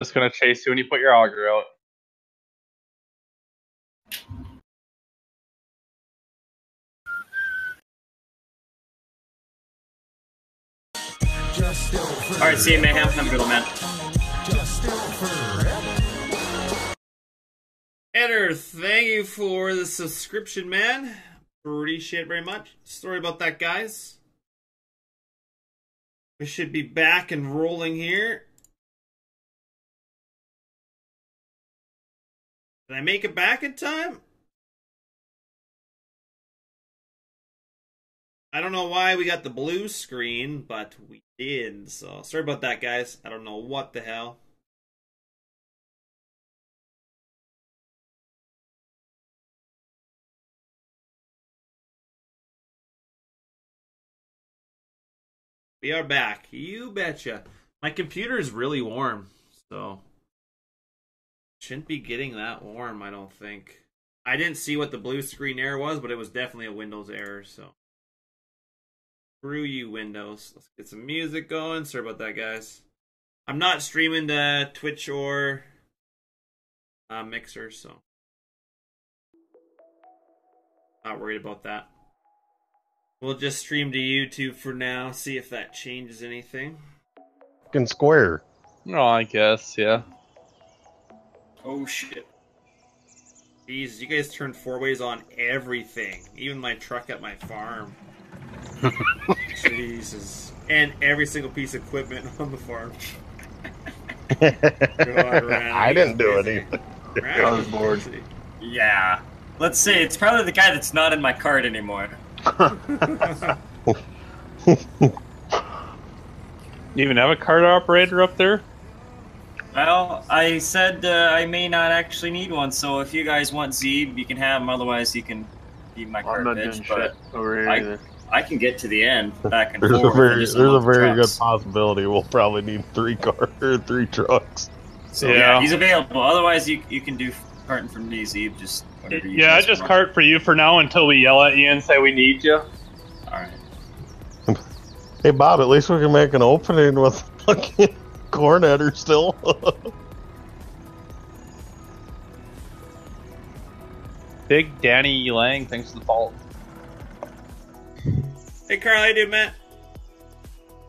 Just gonna chase you when you put your auger out. All right, see you, Mayhem. Have a good one, man. Eder, thank you for the subscription, man. Appreciate it very much. Sorry about that, guys. We should be back and rolling here. Did I make it back in time? I don't know why we got the blue screen, but we did. So sorry about that, guys. I don't know what the hell. We are back. You betcha. My computer is really warm, so shouldn't be getting that warm, I don't think. I didn't see what the blue screen error was, but it was definitely a Windows error, so Screw you, Windows. Let's get some music going. Sorry about that, guys. I'm not streaming to Twitch or uh, Mixer, so not worried about that. We'll just stream to YouTube for now. See if that changes anything. Fucking square. No, I guess, yeah. Oh shit. Jeez, you guys turned four ways on everything. Even my truck at my farm. Jesus. And every single piece of equipment on the farm. God, I didn't do it either. I was bored. Yeah. Let's see, it's probably the guy that's not in my cart anymore. You even have a cart operator up there? Well, I said uh, I may not actually need one, so if you guys want Zeeb, you can have him. Otherwise, you can be my cart I'm not bitch. doing But shit over here I, either. I can get to the end back and There's a forth. I very, just there's a want the very good possibility we'll probably need three car or three trucks. So yeah. he's available. Otherwise, you you can do carting from me, Zeeb. Just whatever you Yeah, I just want. cart for you for now until we yell at you and say we need you. Alright. Hey Bob, at least we can make an opening with fucking corn header still. Big Danny Lang, thanks for the follow. Hey, Carl, how you doing, Matt?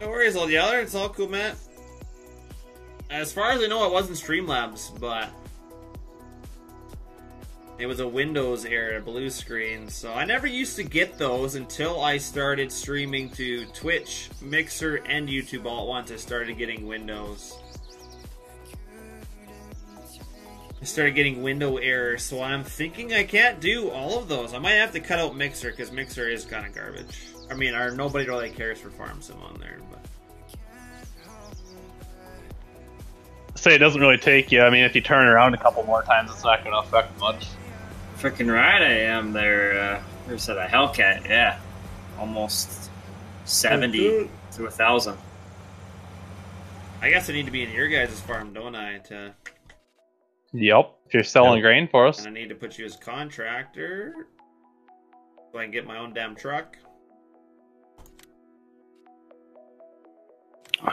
No worries, old yeller. It's all cool, Matt. As far as I know, it wasn't Streamlabs, but it was a Windows error, a blue screen. So I never used to get those until I started streaming to Twitch, Mixer, and YouTube all at once. I started getting Windows. I started getting window errors, so I'm thinking I can't do all of those. I might have to cut out Mixer because Mixer is kind of garbage. I mean, our nobody really cares for Farm Sim on there, but Say it doesn't really take you. I mean, if you turn around a couple more times, it's not going to affect much. Freaking right I am there. Uh, where's that? A Hellcat, yeah. Almost 70 to a 1,000. I guess I need to be in your guys' farm, don't I? To Yep. If you're selling grain for us. and I need to put you as contractor so I can get my own damn truck. I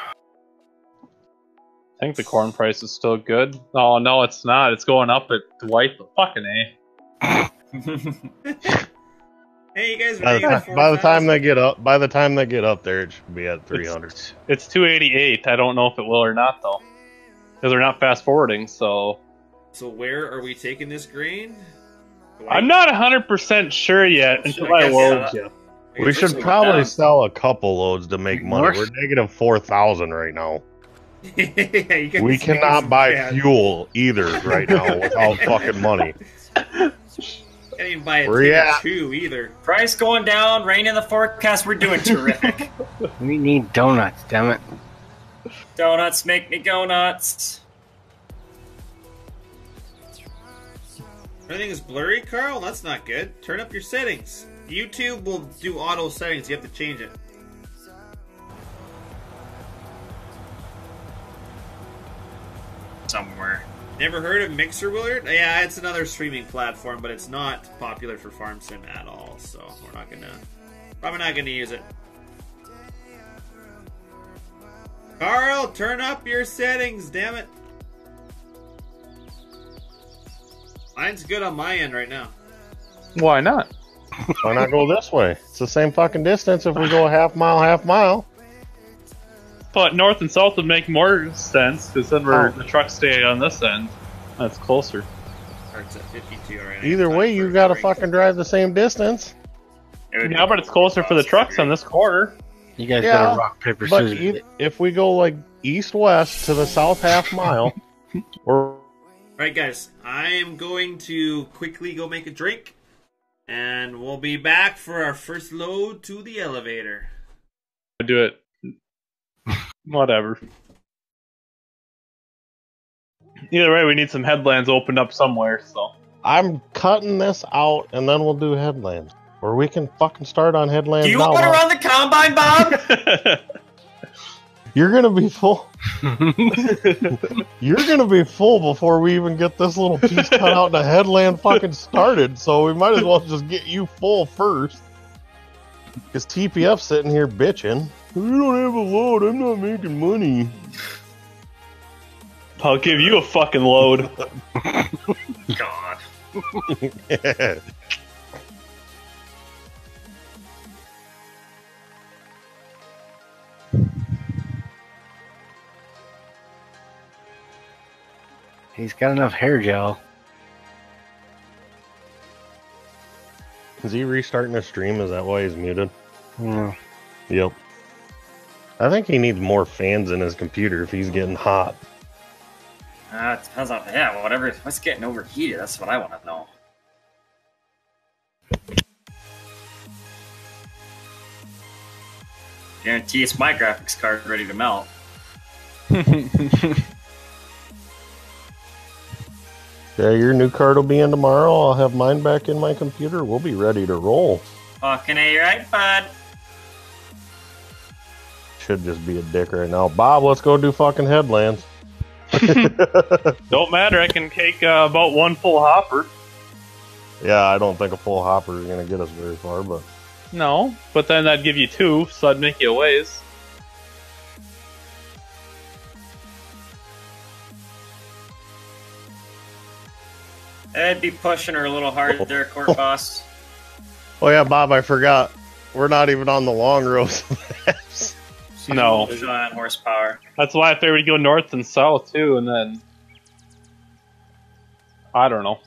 think the corn price is still good. Oh no, it's not. It's going up at Dwight, but fucking a. Hey, you guys by, ready the, by the time they get up, by the time they get up there, it should be at three hundred. It's 288. I don't know if it will or not though, because they're not fast forwarding. So So where are we taking this grain? Do I- I'm not 100 percent sure yet until I I load uh, you. We should probably sell a couple loads to make money. More- We're negative four thousand right now. Yeah, you We cannot buy bad- fuel either right now without fucking money. Can't even buy a Where tin you of at? two either. Price going down, rain in the forecast. We're doing terrific. We need donuts, damn it. Donuts make me go nuts. Everything is blurry, Carl. That's not good. Turn up your settings. YouTube will do auto settings. You have to change it. Somewhere. Never heard of Mixer Willard? Yeah, it's another streaming platform, but it's not popular for Farm Sim at all, so we're not gonna probably not gonna use it. Carl, turn up your settings, damn it. Mine's good on my end right now. Why not? Why not go this way? It's the same fucking distance if we go a half mile, half mile. But north and south would make more sense because then we're, Oh. the trucks stay on this end. That's closer. Starts at 52 already. Either way, you gotta fucking drive the same distance. Yeah, but it's closer for the trucks on this quarter. You guys Yeah, gotta rock paper But scissors. e- if we go like east west to the south half mile, or All right, guys, I am going to quickly go make a drink, and we'll be back for our first load to the elevator. Do it. Whatever. Either way, we need some headlands opened up somewhere. So I'm cutting this out, and then we'll do headlands. Or we can fucking start on headlands Do you now. want to run the combine, Bob? You're gonna be full. You're gonna be full before we even get this little piece cut out and the headland fucking started. So we might as well just get you full first. Because TPF's sitting here bitching. We don't have a load. I'm not making money. I'll give you a fucking load. God. He's got enough hair gel. Is he restarting the stream? Is that why he's muted? Yeah. Yep. I think he needs more fans in his computer if he's getting hot. Uh, it depends on yeah, whatever. What's getting overheated? That's what I want to know. Guarantee it's my graphics card ready to melt. Yeah, your new card will be in tomorrow. I'll have mine back in my computer. We'll be ready to roll. Fucking a right, bud. Should just be a dick right now. Bob, let's go do fucking headlands. Don't matter. I can take uh, about one full hopper. Yeah, I don't think a full hopper is going to get us very far, but No, but then I'd give you two, so I'd make you a ways. I'd be pushing her a little hard there, court boss. oh yeah, Bob, I forgot. We're not even on the long roads. She's No. a little horsepower. That's why I figured we'd go north and south too, and then I don't know.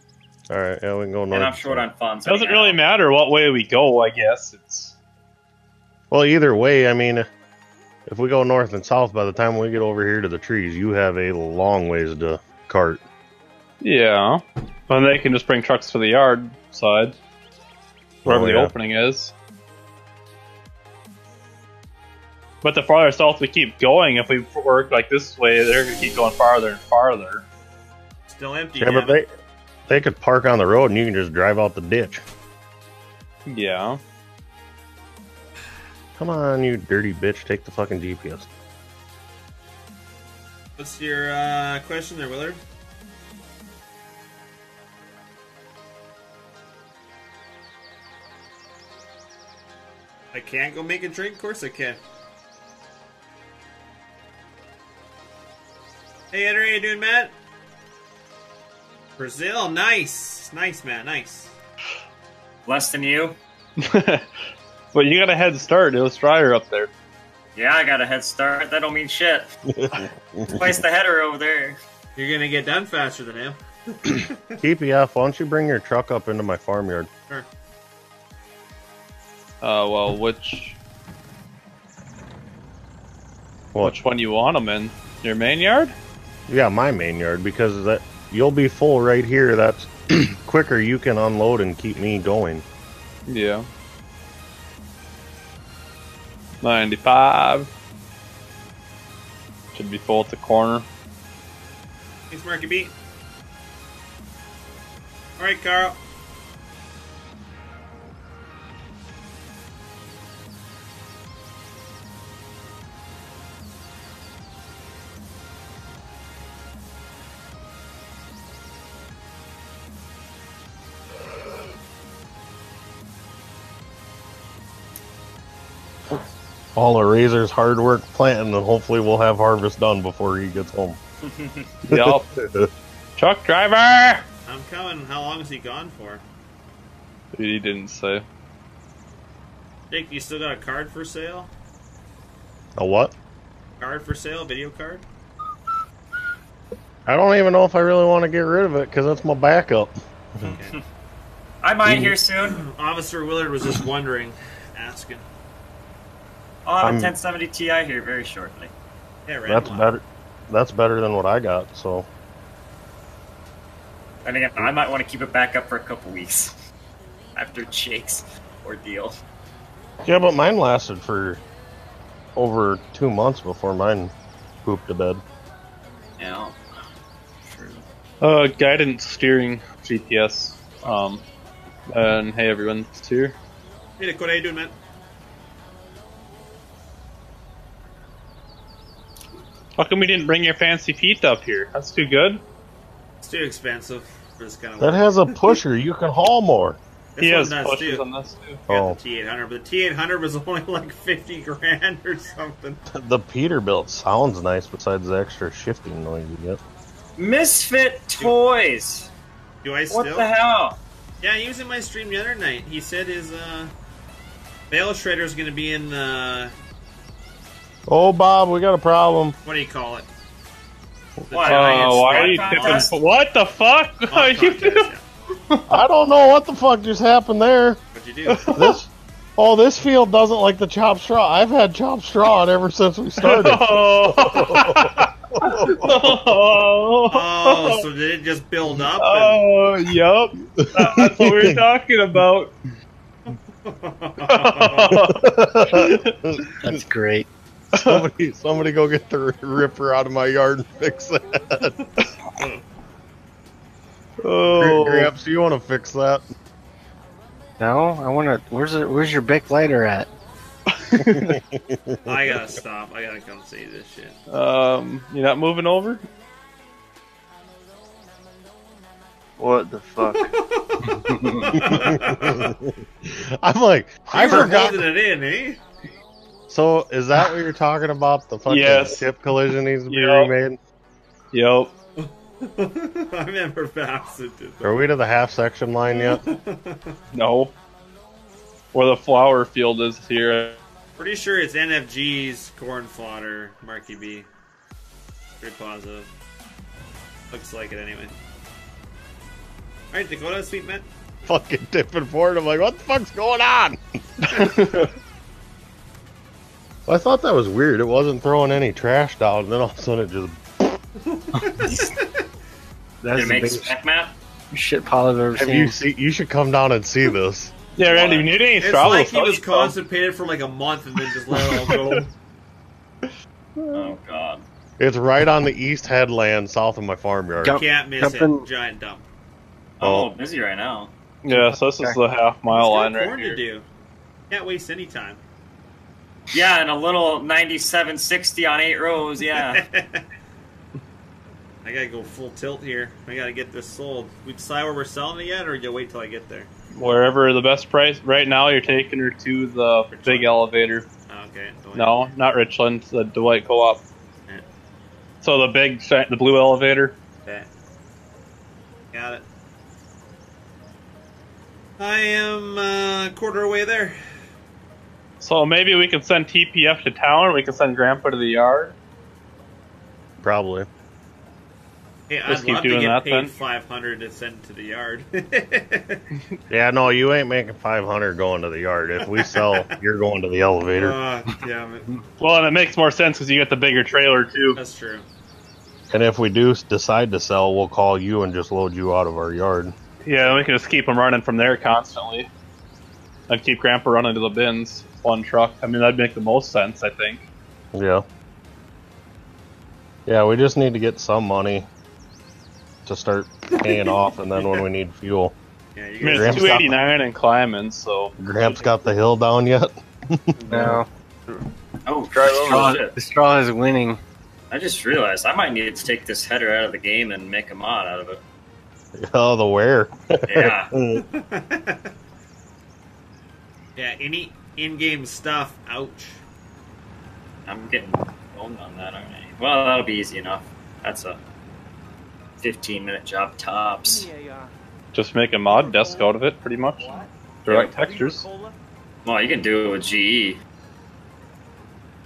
All right, yeah, we can go north. And I'm short on funds. It doesn't anyhow. really matter what way we go. I guess it's Well, either way, I mean, if we go north and south, by the time we get over here to the trees, you have a long ways to cart. yeah. And they can just bring trucks to the yard side, wherever Oh, the opening is. But the farther south we keep going, if we work like this way, they're gonna keep going farther and farther. Still empty. Yeah, but they they could park on the road and you can just drive out the ditch. Yeah. Come on, you dirty bitch, take the fucking GPS. What's your uh, question there, Willard? I can't go make a drink? Of course I can. Hey, Ed, how you doing, Matt? Brazil, nice. Nice, man, nice. Less than you. but you got a head start. It was drier up there. Yeah, I got a head start. That don't mean shit. Twice the header over there. You're gonna get done faster than him. TPF, why don't you bring your truck up into my farmyard? Sure. Uh, well, which What? which one you want them in? Your main yard? Yeah, my main yard because that you'll be full right here. That's quicker. You can unload and keep me going. Yeah. 95. Should be full at the corner. Thanks, Marky B. Alright, Carl. All the razor's hard work planting, and hopefully we'll have harvest done before he gets home. Yup. Truck driver! I'm coming. How long is he gone for? He didn't say. Jake, you still got a card for sale? A what? Card for sale? Video card? I don't even know if I really want to get rid of it because that's my backup. Okay. I might here soon. Officer Willard was just wondering, asking. I'll have a I'm- 1070 Ti here very shortly. Yeah, right. That's better. That's better than what I got. So And again, I might want to keep it back up for a couple weeks after Jake's ordeal. yeah, but mine lasted for over two months before mine pooped to bed. Yeah. True. Uh, guidance steering GPS. Um, and hey everyone, it's here. Hey, Dakota, how you doing, man? How come we didn't bring your fancy feet up here? That's too good. It's too expensive for this kind of That work. has a pusher. You can haul more. This he one has does, pushes too. on this too. Got Oh, the T800, but the T800 was only like 50 grand or something. the Peterbilt sounds nice besides the extra shifting noise you get. Misfit Toys. Do I What still? the hell? Yeah, he was in my stream the other night. He said his uh, bale shredder is going to be in the Oh, Bob, we got a problem. what do you call it? The What? giant Oh, why are you spot tipping? What the fuck? Spot Are you contest, yeah. I don't know what the fuck just happened there. What'd you do? This, oh, this field doesn't like the chopped straw. I've had chopped straw on ever since we started. oh, oh, so oh. did it just build up? oh, yup. That- That's what we were talking about. That's great. Somebody, somebody, go get the ripper out of my yard and fix that. Oh, Gramps, you want to fix that? No, I want to. Where's it? Where's your big lighter at? I gotta stop. I gotta come see this shit. um, you're not moving over? What the fuck? I'm like, I You were forgot. it in, eh? So, is that what you're talking about? The fucking Yes. ship collision needs to be Yep. remade? Yep. I remember Bassett did Are we to the half section line yet? No. Where the flower field is here. Pretty sure it's NFG's corn fodder, Marky B. Pretty positive. Looks like it anyway. Alright, Dakota, sweet man. fucking tipping forward. I'm like, what the fuck's going on? Well, I thought that was weird. It wasn't throwing any trash down, and then all of a sudden it just. That's Did it the make biggest spec map? shit pile I've ever Have seen. you see? You should come down and see this. Yeah, Randy, you need any It's straw? like he was tell constipated for like a month and then just let it all go. Oh god. It's right on the east headland, south of my farmyard. You Can't miss Jumping- it. Giant dump. Oh, Oh. busy right now. Yeah, so this is the half mile line What's right here. to do? Can't waste any time. Yeah, and a little 9760 on eight rows. Yeah. I gotta go full tilt here. I gotta get this sold. We decide where we're selling it yet, or you wait till I get there? Wherever the best price. Right now, you're taking her to the big elevator. Oh, okay. Don't No, not Richland. The Dwight Co-op. Yeah. So the big, shi- the blue elevator. Okay. Got it. I am uh, quarter way there. So maybe we can send TPF to town, or we can send Grandpa to the yard. Probably. Hey, Just I'd keep love to doing get that, paid then. five hundred to send to the yard. Yeah, no, you ain't making 500 going to the yard. If we sell, you're going to the elevator. Ah, damn it. Well, and it makes more sense because you get the bigger trailer too. That's true. And if we do decide to sell, we'll call you and just load you out of our yard. Yeah, we can just keep them running from there constantly, and keep Grandpa running to the bins. One truck. I mean, that'd make the most sense, I think. Yeah. Yeah, we just need to get some money to start paying off, and then when we need fuel. Yeah, you I mean, it's Gramps two eighty nine and climbing, so Gramps got the hill down yet? no, Oh, Drive over. straw, the straw is winning. I just realized I might need to take this header out of the game and make a mod out of it. Oh, the where? Yeah. yeah, any in-game stuff. Ouch. I'm getting owned on that, aren't I? Well, that'll be easy enough. That's a 15 minute job tops. Just make a mod desk out of it, pretty much. Direct textures. Well, you can do it with. GE.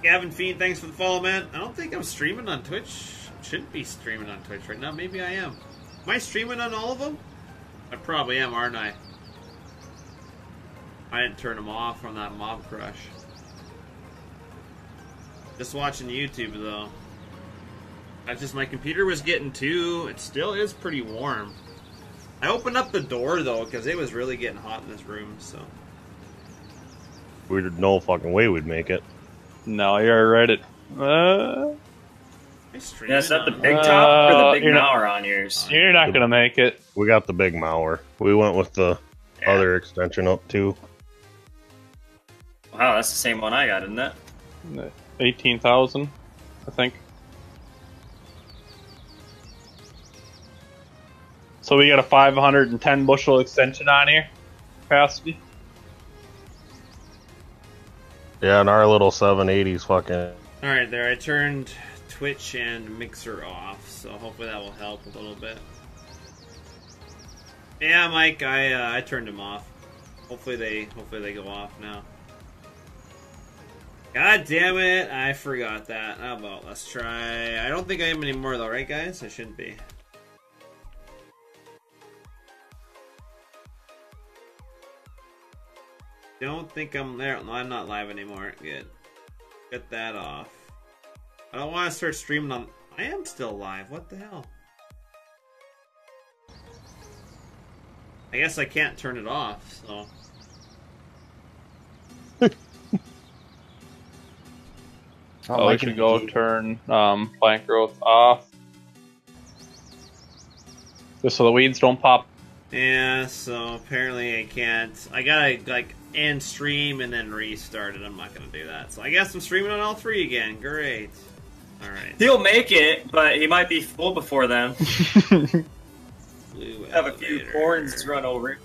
Gavin Fiend, thanks for the follow, man. I don't think I'm streaming on Twitch. Shouldn't be streaming on Twitch right now. Maybe I am. Am I streaming on all of them? I probably am, aren't I? I didn't turn them off on that Mob Crush. Just watching YouTube though. I just my computer was getting too. It still is pretty warm. I opened up the door though because it was really getting hot in this room. So We'd no fucking way we'd make it. No, you're right. It. Uh, Yeah, is that the big top or Uh, the big you're not- Mauer on yours? you're not gonna make it. We got the big Mauer. We went with the Yeah. other extension up too. Wow, that's the same one I got, isn't it? Eighteen thousand, I think. So we got a 510 bushel extension on here capacity. Yeah, and our little 780s fucking. All right, there. I turned Twitch and Mixer off, so hopefully that will help a little bit. Yeah, Mike, I uh, I turned them off. Hopefully they hopefully they go off now. God damn it! I forgot that. Oh, How about let's try? I don't think I am anymore though, right, guys? I shouldn't be. Don't think I'm there. No, I'm not live anymore. Good. Get that off. I don't want to start streaming on. I am still live. What the hell? I guess I can't turn it off. So Not Oh, we liking should go the- turn um, plant growth off. Just so the weeds don't pop. yeah. So apparently I can't. I gotta like end stream and then restart it. I'm not gonna do that. So I guess I'm streaming on all three again. Great. All right. He'll make it, but he might be full before then. Blue Have a few elevator. corns run over.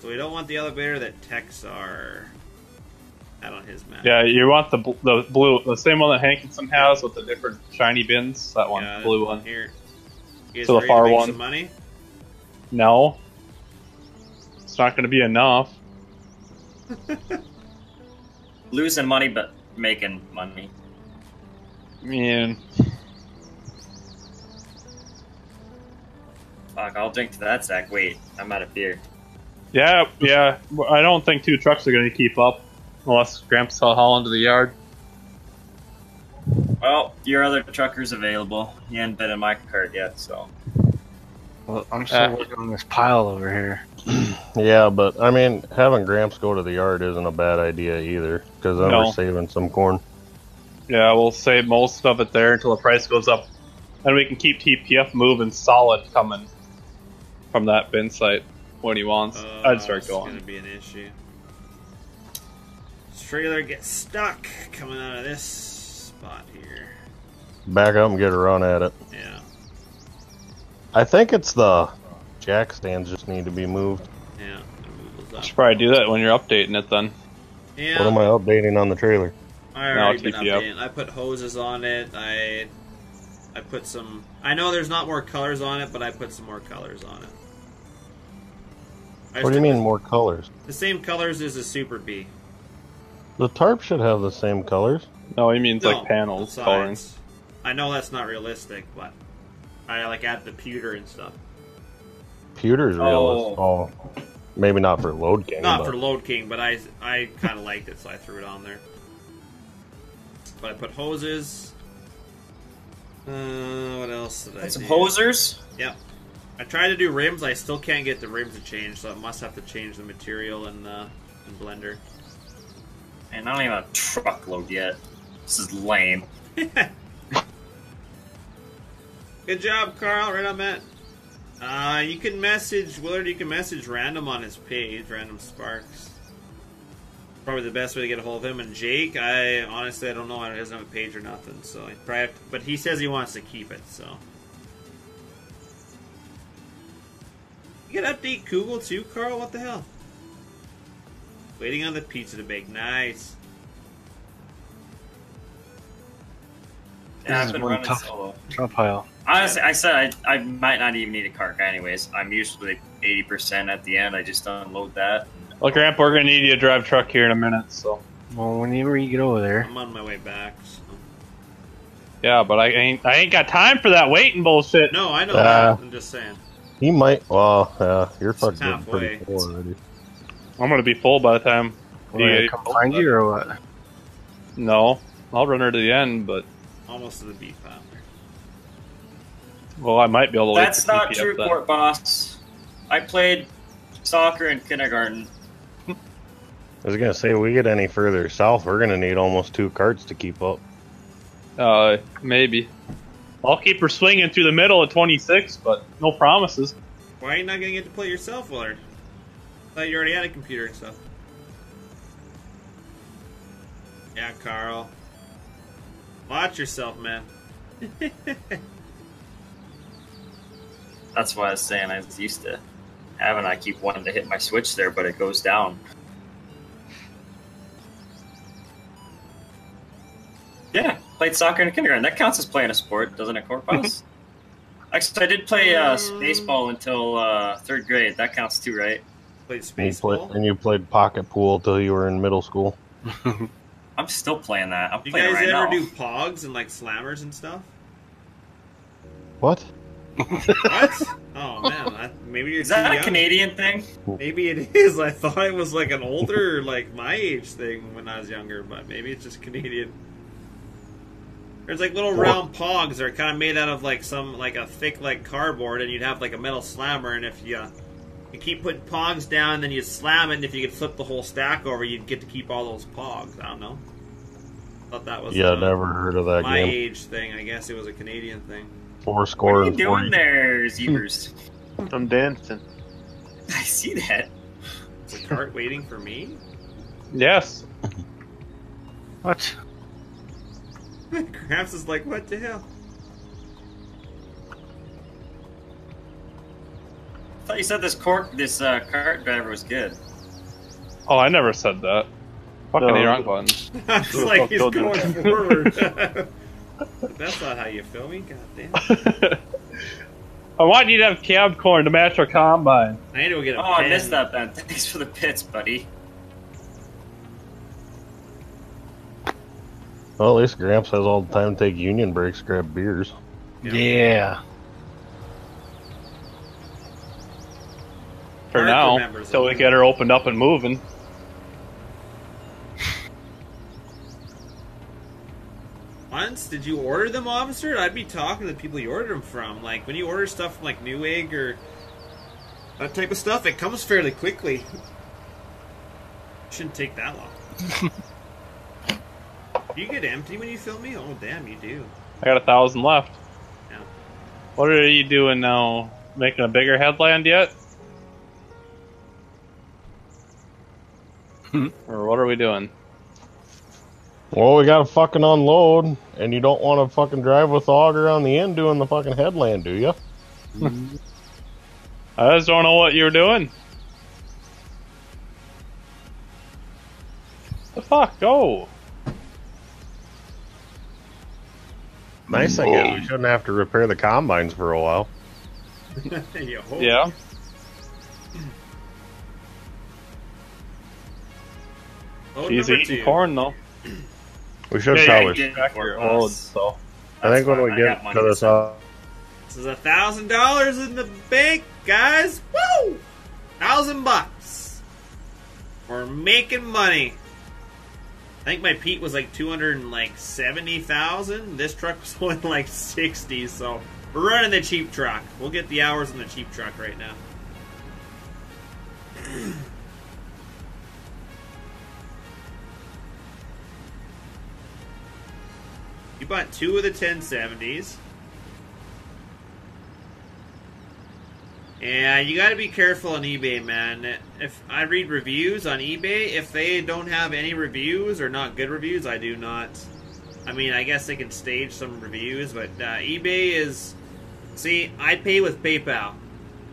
So we don't want the elevator that techs are. Out on his map. Yeah, you want the bl- the blue, the same one that Hankinson has with the different shiny bins. That one, Got it. blue one. Here. You guys To the ready far make one. Some money. No, it's not going to be enough. Losing money, but making money. Man. Fuck, I'll drink to that, Zach. Wait, I'm out of beer. yeah, yeah. I don't think two trucks are going to keep up unless Gramps will haul into the yard. Well, your other trucker's available. He hasn't been in my cart yet, so. Well, I'm still Uh, working on this pile over here. Yeah, but I mean, having Gramps go to the yard isn't a bad idea either, because then No. we're saving some corn. Yeah, we'll save most of it there until the price goes up, and we can keep TPF moving solid coming from that bin site when he wants. Uh, I'd start it's going. gonna be an issue. This trailer gets stuck coming out of this spot here. Back up and get a run at it. Yeah. I think it's the jack stands just need to be moved. Yeah. gonna move I should probably do that when you're updating it then. Yeah. What am I updating on the trailer? I already been TPF. updating. I put hoses on it. I I put some. I know there's not more colors on it, but I put some more colors on it. I What do you mean more colors? The same colors as a Super B. The tarp should have the same colors. No, he means No, like panels the coloring. sides. I know that's not realistic, but I like add the pewter and stuff. Pewter's realistic. Oh, maybe not for Load King. Not but for Load King, but I I kind of liked it, so I threw it on there. But I put hoses. Uh, what else did I And some do? hosers. Yep. I tried to do rims. I still can't get the rims to change, so I must have to change the material in the in Blender. And I don't even have a truckload yet. This is lame. Good job, Carl. Right on that. Uh, you can message Willard. You can message Random on his page, Random Sparks. Probably the best way to get a hold of him. And Jake, I honestly I don't know. He doesn't have a page or nothing. So I probably, to- but he says he wants to keep it. So you can update Google too, Carl. What the hell? Waiting on the pizza to bake. Nice. Yeah, Yeah, This I've is one tough- solo. Top pile. Honestly, I said I, I might not even need a car guy anyways. I'm usually 80% at the end. I just unload that. Well, Grandpa, we're gonna need you to drive truck here in a minute. So Well, whenever you get over there, I'm on my way back. So. yeah, but I ain't I ain't got time for that waiting bullshit. No, I know Uh, that. I'm just saying. He might. Well, yeah, you're fucking getting halfway. pretty full already. I'm gonna be full by the time. will I Yeah, come find you or what? No, I'll run her to the end, but Almost to the beat pile. well, I might be able to. That's not true, then. court boss. I played soccer in kindergarten. I was gonna say, we get any further south, we're gonna need almost two carts to keep up. Uh, maybe. I'll keep her swinging through the middle at 26, but no promises. Why are you not gonna get to play yourself, Willard? Thought you already had a computer and stuff. Yeah, Carl. Watch yourself, man. That's why I was saying I was used to having. I keep wanting to hit my switch there, but it goes down. Yeah, played soccer in kindergarten. That counts as playing a sport, doesn't it, court boss? Actually, I did play uh, baseball until uh, third grade. That counts too, right? Played And you, space play, and you played pocket pool till you were in middle school. I'm still playing that. I'm You playing guys it right ever now. do pogs and like slammers and stuff? What? What? oh man, I, maybe you're Is too that a young. Canadian thing? Maybe it is. I thought it was like an older, like my age thing when I was younger, but maybe it's just Canadian. There's like little round pogs that are kind of made out of like some like a thick like cardboard, and you'd have like a metal slammer, and if you you keep putting pogs down, and then you slam it, and if you could flip the whole stack over, you'd get to keep all those pogs. I don't know. Thought that was Yeah, uh, never heard of that my game. age thing. I guess it was a Canadian thing. Four What score are you and doing 40. there, Zebers? I'm dancing. I see that. Is the cart waiting for me? Yes. What? Gramps is like, what the hell? Thought you said this cork, this uh, cart driver was good. Oh, I never said that. Fucking No. the wrong button. It's Who like he's going forward. That's not how you film me, goddamn. I want you to have cab corn to match our combine. I need to go get a Oh, I missed that, Ben. Thanks for the bits, buddy. Well, at least Gramps has all the time to take union breaks, grab beers. Yeah. Yeah. For now, until we get her opened up and moving. Once, did you order them, officer? I'd be talking to the people you ordered them from. Like, when you order stuff from, like, Newegg or that type of stuff, it comes fairly quickly. Shouldn't take that long. do you get empty when you fill me? Oh, damn, you do. I got a thousand left. Yeah. What are you doing now? Making a bigger headland yet? or what are we doing? Well, we gotta fucking unload, and you don't want to fucking drive with the auger on the end doing the fucking headland, do you? Mm-hmm. I just don't know what you're doing. The fuck, go! Nice thing is, we shouldn't have to repair the combines for a while. Yeah. Load She's eating two. corn though. We should Yeah, probably. yeah, Track Corn your boss. loads, so. I think when we I get got money to to this, send. uh, This is a thousand dollars in the bank, guys. Woo! Thousand bucks. We're making money. I think my peak was like two hundred and like seventy thousand. This truck was only like sixty, so we're running the cheap truck. We'll get the hours on the cheap truck right now. You bought two of the 1070s. And you got to be careful on eBay, man. If I read reviews on eBay, if they don't have any reviews or not good reviews, I do not. I mean, I guess they can stage some reviews, but uh, eBay is. See, I pay with PayPal.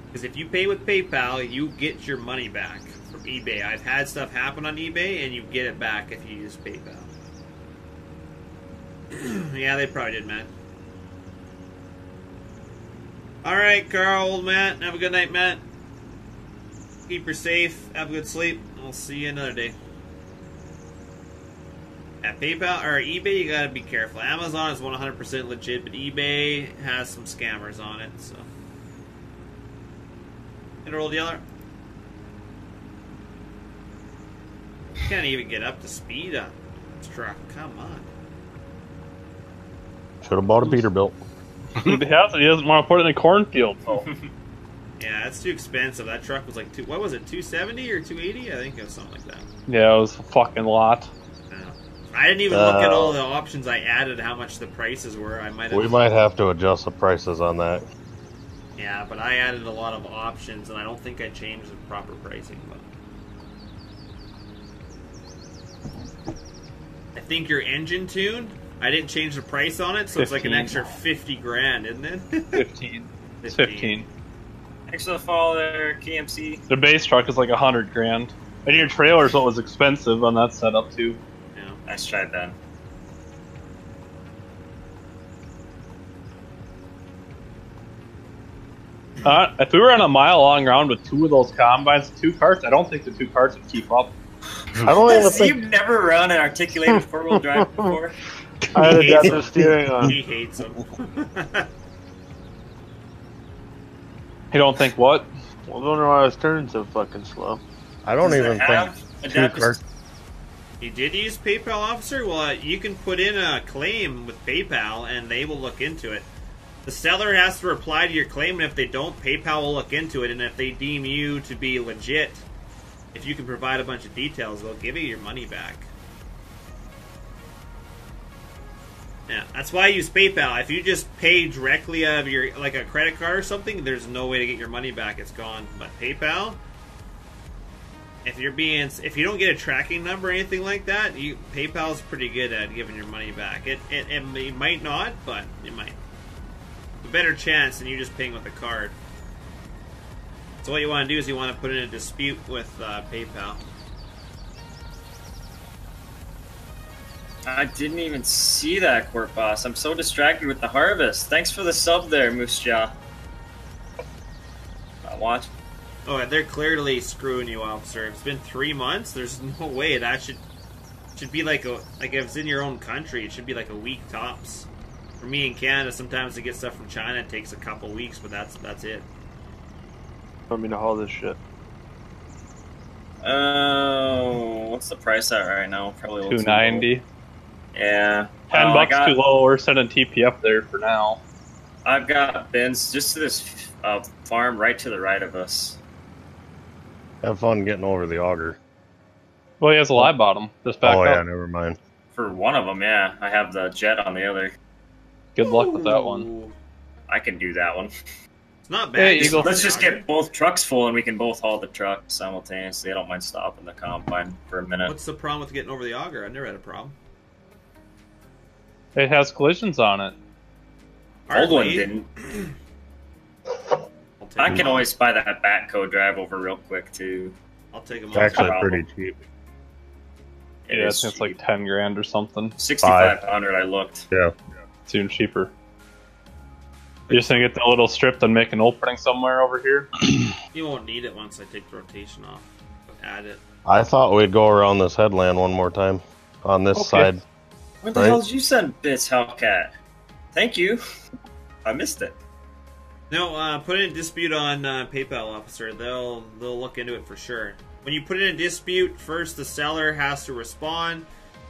Because if you pay with PayPal, you get your money back from eBay. I've had stuff happen on eBay, and you get it back if you use PayPal. yeah, they probably did, Matt. All right, Carl, old Matt. Have a good night, Matt. Keep her safe. Have a good sleep. I'll see you another day. At PayPal or eBay, you gotta be careful. Amazon is 100% legit, but eBay has some scammers on it. So, hit roll dealer. Can't even get up to speed on this truck. Come on. Should have bought a Peterbilt. he. He doesn't want to put it in a cornfield. So Yeah, that's too expensive. That truck was like two. What was it? Two seventy or two eighty? I think it was something like that. yeah, it was a fucking lot. Yeah. I didn't even look at Uh, all the options I added. How much the prices were. I might have. We might have to adjust the prices on that. Yeah, but I added a lot of options, and I don't think I changed the proper pricing. But I think your engine tune. I didn't change the price on it, so it's like an extra fifty grand, isn't it? Fifteen. It's fifteen. Thanks for the follow there, KMC. The base truck is like a hundred grand. And your trailer is what was expensive on that setup too. Yeah. Nice try, Ben. Uh, if we were on a mile long round with two of those combines, two carts, I don't think the two carts would keep up. I don't even think You've never run an articulated four wheel drive before? I had a hates adaptive them. steering on. He hates them. You don't think what? I was wondering why I was turning so fucking slow. I don't Does even have think two adaptive- carts. You did use PayPal, officer? Well, uh, you can put in a claim with PayPal, and they will look into it. The seller has to reply to your claim, and if they don't, PayPal will look into it. And if they deem you to be legit, if you can provide a bunch of details, they'll give you your money back. Yeah, that's why I use PayPal. If you just pay directly out of your like a credit card or something, there's no way to get your money back. It's gone. But PayPal, if you're being if you don't get a tracking number or anything like that, you PayPal's pretty good at giving your money back. It it, it, may- might not, but it might. A better chance than you just paying with a card. So what you want to do is you want to put in a dispute with uh, PayPal. I didn't even see that, Court Boss. I'm so distracted with the harvest. Thanks for the sub there, Moose Jaw. I watch. Oh, they're clearly screwing you, officer. It's been three months. There's no way that should should be like a like if it's in your own country, it should be like a week tops. For me in Canada, sometimes to get stuff from China it takes a couple weeks, but that's that's it. Want me to haul this shit? Oh, what's the price at right now? Probably two ninety. little Two too low. ninety. Yeah. Ten Oh, I bucks got- too low. We're sending TP up there for now. I've got bins just to this uh, farm right to the right of us. Have fun getting over the auger. Well, he has a live bottom. Just back oh up. yeah, never mind. For one of them, yeah. I have the jet on the other. Good luck with that one. I can do that one. It's not bad. Hey, Eagle. Let's just get both trucks full and we can both haul the truck simultaneously. I don't mind stopping the combine for a minute. What's the problem with getting over the auger? I've never had a problem. It has collisions on it. Old one Hardly. didn't. I'll take I them can always buy that Batco drive over real quick too. I'll take them It's actually pretty cheap. It yeah, I is think it's like ten grand or something. sixty-five hundred. I looked. Yeah. It's even cheaper. You're just gonna get the little strip and make an opening somewhere over here. You won't need it once I take the rotation off. Add it. I thought we'd go around this headland one more time on this Okay. side. Where the Right. hell did you send bits, Hellcat? Thank you. I missed it. No, uh, put in a dispute on uh, PayPal officer. They'll they'll look into it for sure. When you put in a dispute, first the seller has to respond.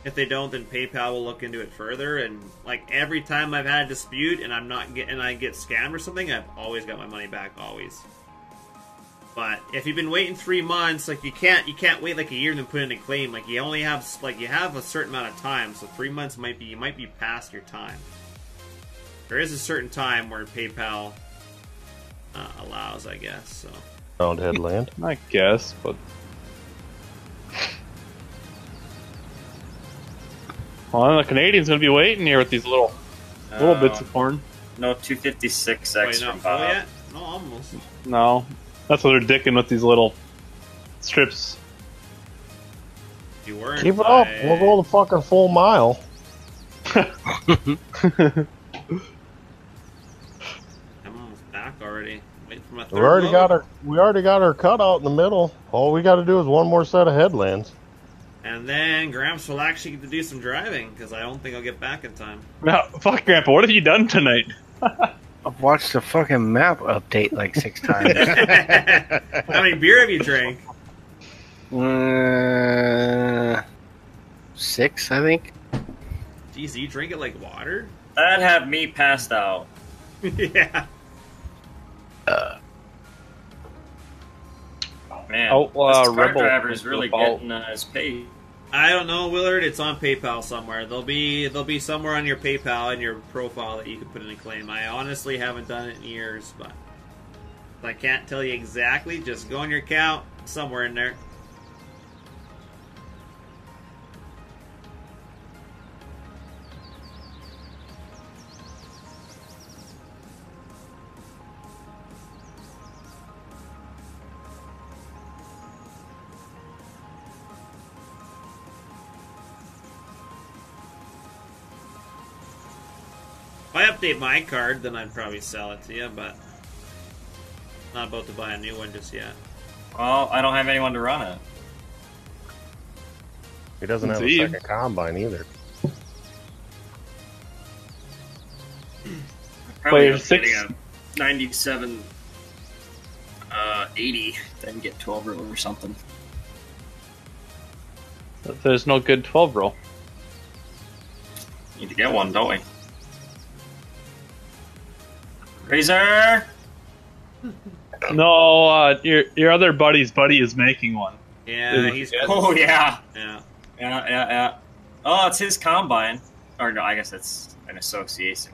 If they don't, then PayPal will look into it further. And like every time I've had a dispute and I'm not get and I get scammed or something, I've always got my money back. Always. But if you've been waiting three months, like you can't you can't wait like a year and then put in a claim. Like you only have like you have a certain amount of time. So three months might be you might be past your time. There is a certain time where PayPal uh, allows, I guess. So Around headland. I guess, but well, the Canadians gonna be waiting here with these little little Uh, bits of corn. No, 256X wait, from not Bob. yet? No, almost. No, that's what they're dicking with these little strips. You were. Keep it up. We'll go the fucking full mile. I'm almost back already. Waiting for my third We already load. got our we already got our cutout in the middle. All we got to do is one more set of headlands. And then Gramps will actually get to do some driving because I don't think I'll get back in time. No, fuck, Grandpa. What have you done tonight? I've watched the fucking map update like six times. How many beer have you drank? uh, six, I think. Jeez, you drink it like water? That'd have me passed out. yeah. Man, Outlaw this cart Rebel driver is really getting uh, his pay. I don't know, Willard. It's on PayPal somewhere. There'll be there'll be somewhere on your PayPal and your profile that you can put in a claim. I honestly haven't done it in years, but I can't tell you exactly. Just go on your account somewhere in there. I update my card, then I'd probably sell it to you, but not about to buy a new one just yet. Well, I don't have anyone to run it. He doesn't have a second combine either. Probably Wait, six- a 97 uh, 80, then get 12 roll or something. There's no good 12 roll. Need to get one, don't we? Razor! No, uh, your your other buddy's buddy is making one. Yeah, Is- he's Oh, yeah. yeah. Yeah, yeah, yeah. Oh, it's his combine. Or no, I guess it's an association.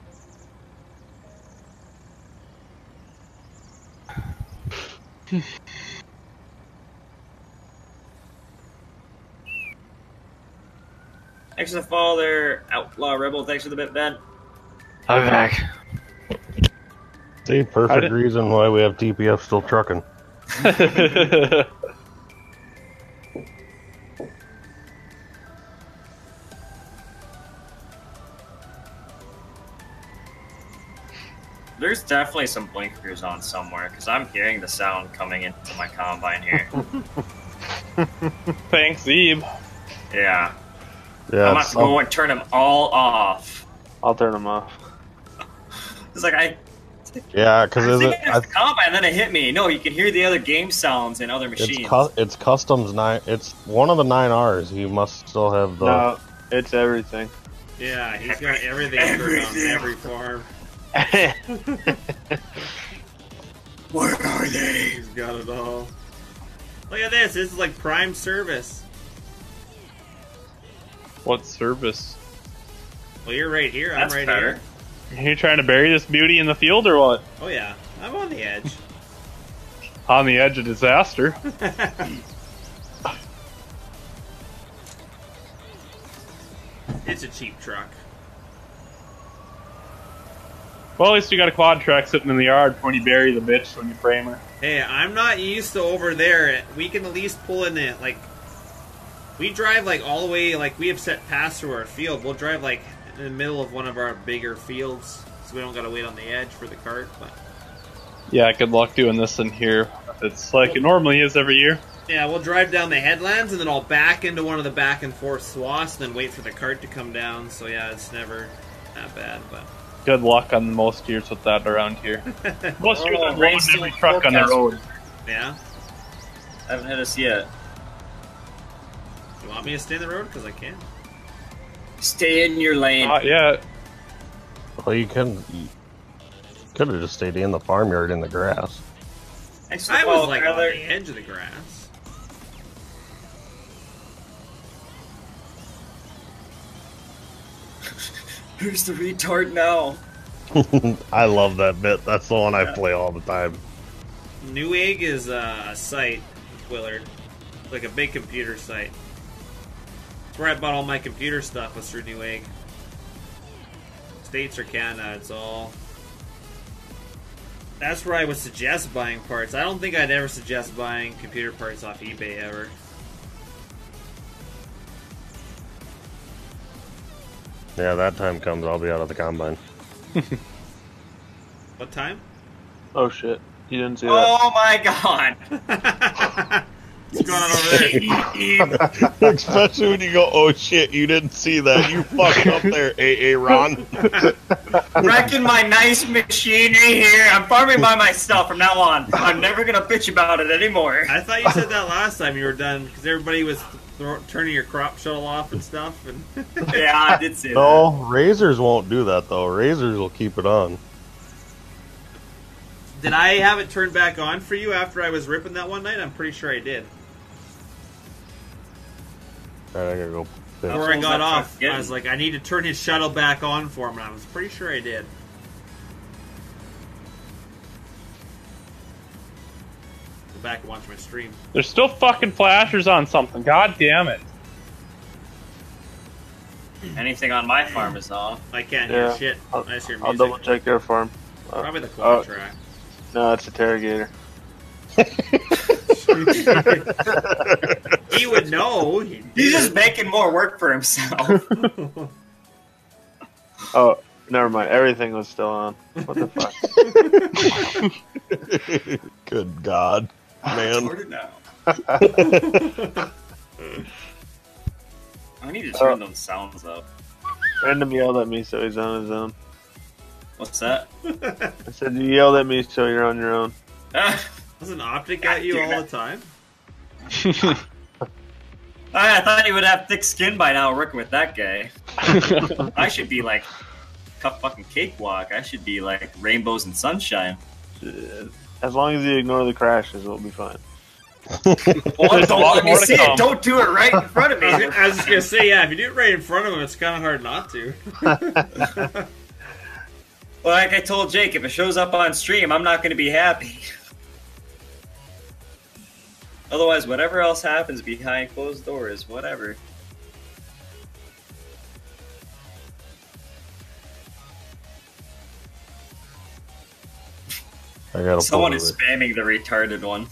Thanks for the follow there, Outlaw Rebel. Thanks for the bit, Ben. I'm back. See, I perfect reason why we have TPF still trucking. There's definitely some blinkers on somewhere because I'm hearing the sound coming into my combine here. Thanks, Eve. yeah, Yeah, I'm gonna to go and turn them all off. I'll turn them off. It's like I yeah, because was is thinking it? it was the and then it hit me. No, you can hear the other game sounds and other It's machines. cu- it's customs nine. It's one of the nine R's. You must still have the. No, it's everything. Yeah, he's got everything, turned um, on Everything. every farm. Where are they? He's got it all. Look at this. This is like prime service. What service? Well, you're right here. I'm right better. here. You trying to bury this beauty in the field or what? Oh yeah, I'm on the edge. On the edge of disaster. it's a cheap truck. Well, at least you got a quad track sitting in the yard when you bury the bitch when you frame her. Hey, I'm not used to over there. We can at least pull in it. Like, we drive like all the way. Like we have set paths through our field. We'll drive like in the middle of one of our bigger fields, so we don't gotta wait on the edge for the cart. But Yeah, good luck doing this in here. It's like it normally is every year. yeah, we'll drive down the headlands and then I'll back into one of the back and forth swaths, and then wait for the cart to come down. So yeah, it's never that bad. But Good luck on most years with that around here. Most years Oh, I'm rain's every still truck on the forecast. road. yeah, I Haven't hit us yet. you want me to stay in the road because I can. Stay in your lane. Not yet. Well, you can. You could have just stayed in the farmyard in the grass. Thanks I was follow, like on Tyler. the edge of the grass. Who's the retard now? I love that bit. That's the one I play all the time. Newegg is uh, a site, Willard, like a big computer site. It's where I bought all my computer stuff was through Newegg. States or Canada, it's all. That's where I would suggest buying parts. I don't think I'd ever suggest buying computer parts off eBay ever. Yeah, that time comes, I'll be out of the combine. What time? Oh shit. You didn't see that. Oh my god! What's going on over there? Especially when you go, oh shit, you didn't see that. You fucked up there, AA Ron. Wrecking my nice machinery here. I'm farming by myself from now on. I'm never gonna bitch about it anymore. I thought you said that last time you were done because everybody was thro- turning your crop shuttle off and stuff. And Yeah, I did say that. No, razors won't do that though. Razors will keep it on. did I have it turned back on for you after I was ripping that one night? I'm pretty sure I did. Alright, I gotta go. fix Before I got off. I was like, I need to turn his shuttle back on for him, and I was pretty sure I did. Go back and watch my stream. There's still fucking flashers on something. God damn it. Anything on my farm is off. I can't hear Yeah, shit. I'll, I just hear I'll double check your farm. Uh, Probably the quad oh. track. no, it's a interrogator. He would know. He He's just making more work for himself. Oh, never mind. Everything was still on. What the fuck? Good God, man. Sort it now. I need to turn oh. those sounds up. Random yelled at me, so he's on his own. What's that? I said you yelled at me, so you're on your own. Does an optic at you all the time? I thought he would have thick skin by now working with that guy. I should be like cup fucking cakewalk. I should be like rainbows and sunshine. As long as you ignore the crashes, we'll be fine. Well, don't let me see it. Don't do it right in front of me. I was just gonna say, yeah, if you do it right in front of him, it's kind of hard not to. well, like I told Jake, if it shows up on stream, I'm not going to be happy. Otherwise, whatever else happens behind closed doors, whatever. I gotta. Someone is it. spamming the retarded one.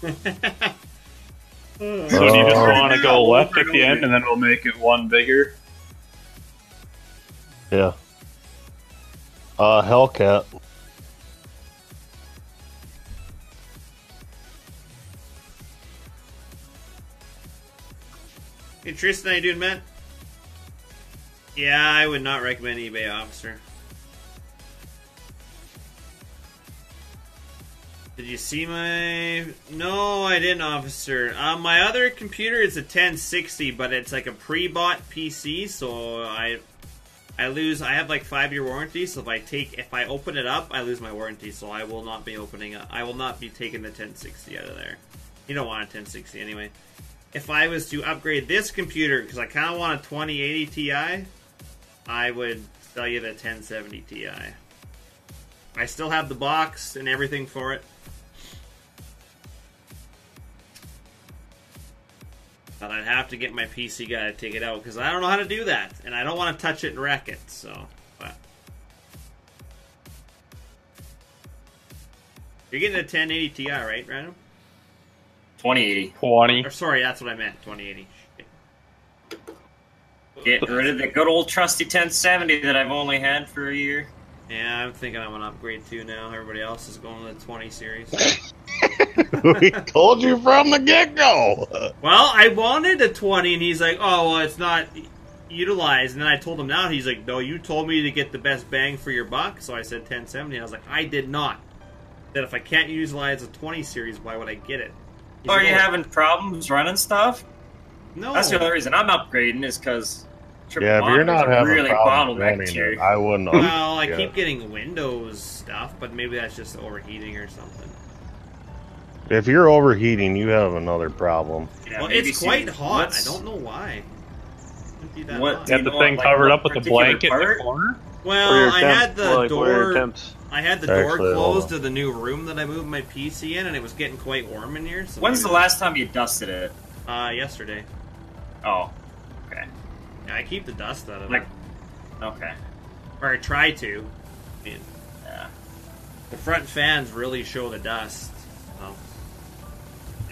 So do you just Oh. want to go left at the end and then we'll make it one bigger? Yeah. Uh, Hellcat. Hey Tristan, how you doing, man? Yeah, I would not recommend eBay officer. Did you see my? No, I didn't, officer. Uh, my other computer is a 1060, but it's like a pre-bought PC, so I, I lose. I have like five year warranty, so if I take, if I open it up, I lose my warranty. So I will not be opening. it. I will not be taking the 1060 out of there. You don't want a 1060 anyway. If I was to upgrade this computer, because I kind of want a 2080 Ti, I would sell you the 1070 Ti. I still have the box and everything for it. But I'd have to get my PC guy to take it out because I don't know how to do that, and I don't want to touch it and wreck it. So, but you're getting a 1080 Ti, right, Random? 2080. 20. Or sorry, that's what I meant. 2080. Shit. Get rid of the good old trusty 1070 that I've only had for a year. Yeah, I'm thinking I'm gonna upgrade too now. Everybody else is going to the 20 series. we told you from the get go. well, I wanted a 20, and he's like, "Oh, well, it's not utilized." And then I told him now, he's like, "No, you told me to get the best bang for your buck." So I said 1070. I was like, "I did not." That if I can't utilize a 20 series, why would I get it? He's Are you "Oh, having problems running stuff? No, That's the only reason I'm upgrading is because Yeah, if you're not having really problems bottlenecked here. I wouldn't. Well, I yeah. keep getting Windows stuff, but maybe that's just overheating or something. If you're overheating, you have another problem. Yeah, well, maybe it's see quite hot. I don't know why. That What- hot. Do you Got the thing like, covered what up with a particular blanket in the corner? What are Well, I had the like, what are your door. I had the door closed to the new room that I moved my PC in, and it was getting quite warm in here. So When's the last time you dusted it? Uh, yesterday. Oh, okay. Yeah, I keep the dust out of Like- it, Okay. or I try to. I mean, Yeah. the front fans really show the dust.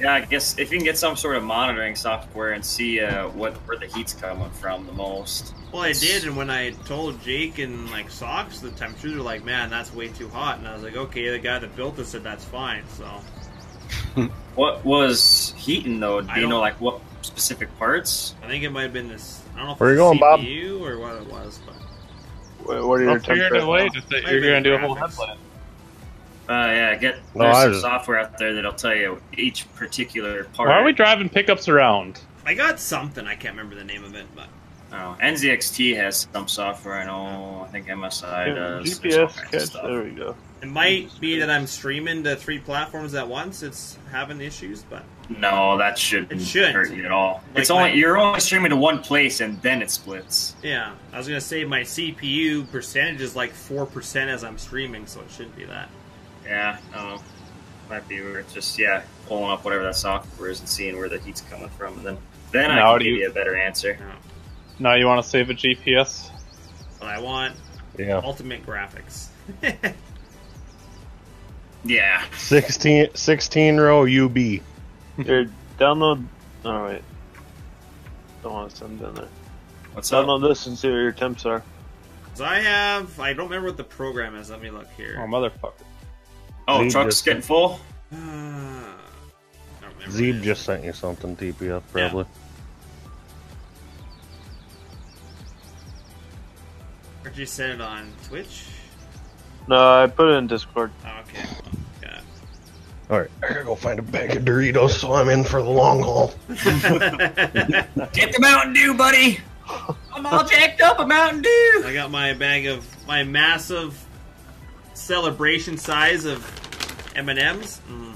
So. Yeah, I guess if you can get some sort of monitoring software and see uh, what where the heat's coming from the most. Well, I did, and when I told Jake and like Socks the temperatures were like, man, that's way too hot, and I was like, okay, the guy that built this said that's fine. So What was heating though? Do I you know like what specific parts? I think it might have been this. I don't know if Where it's you going, Bob? CPU or what it was, but What, what are your I'll figure it temperatures? away. You're gonna do a whole graphics. Headland. Uh, yeah, get No, there's I some just- software out there that'll tell you each particular part. Why are we driving pickups around? I got something. I can't remember the name of it, but Oh, NZXT has some software. I know. I think MSI Yeah, does. GPS catch. There we go. it might be that I'm streaming to three platforms at once. It's having issues, but No, that shouldn't It shouldn't. hurt you at all. Like it's only my- you're only streaming to one place and then it splits. yeah, I was gonna say my CPU percentage is like four percent as I'm streaming, so it shouldn't be that. Yeah, no, might be worth just yeah pulling up whatever that software is and seeing where the heat's coming from, and then then I Now can do give you- you a better answer. Now you want to save a GPS? But I want Yeah. ultimate graphics. Yeah, 16, 16 row UB. Here, download. All right. Don't want to send down there. what's up? Download this and see what your temps are. so I have. I don't remember what the program is. Let me look here. Oh motherfucker! Oh, Zeeb truck's just- getting full. Uh, I don't remember what it Zeeb just sent you something, TPF, probably. Where'd you send it on Twitch? No, I put it in Discord. Oh, okay. Got Alright, I gotta go find a bag of Doritos, so I'm in for the long haul. Get the Mountain Dew, buddy. I'm all jacked up a Mountain Dew. I got my bag of my massive celebration size of M and M's. Mm.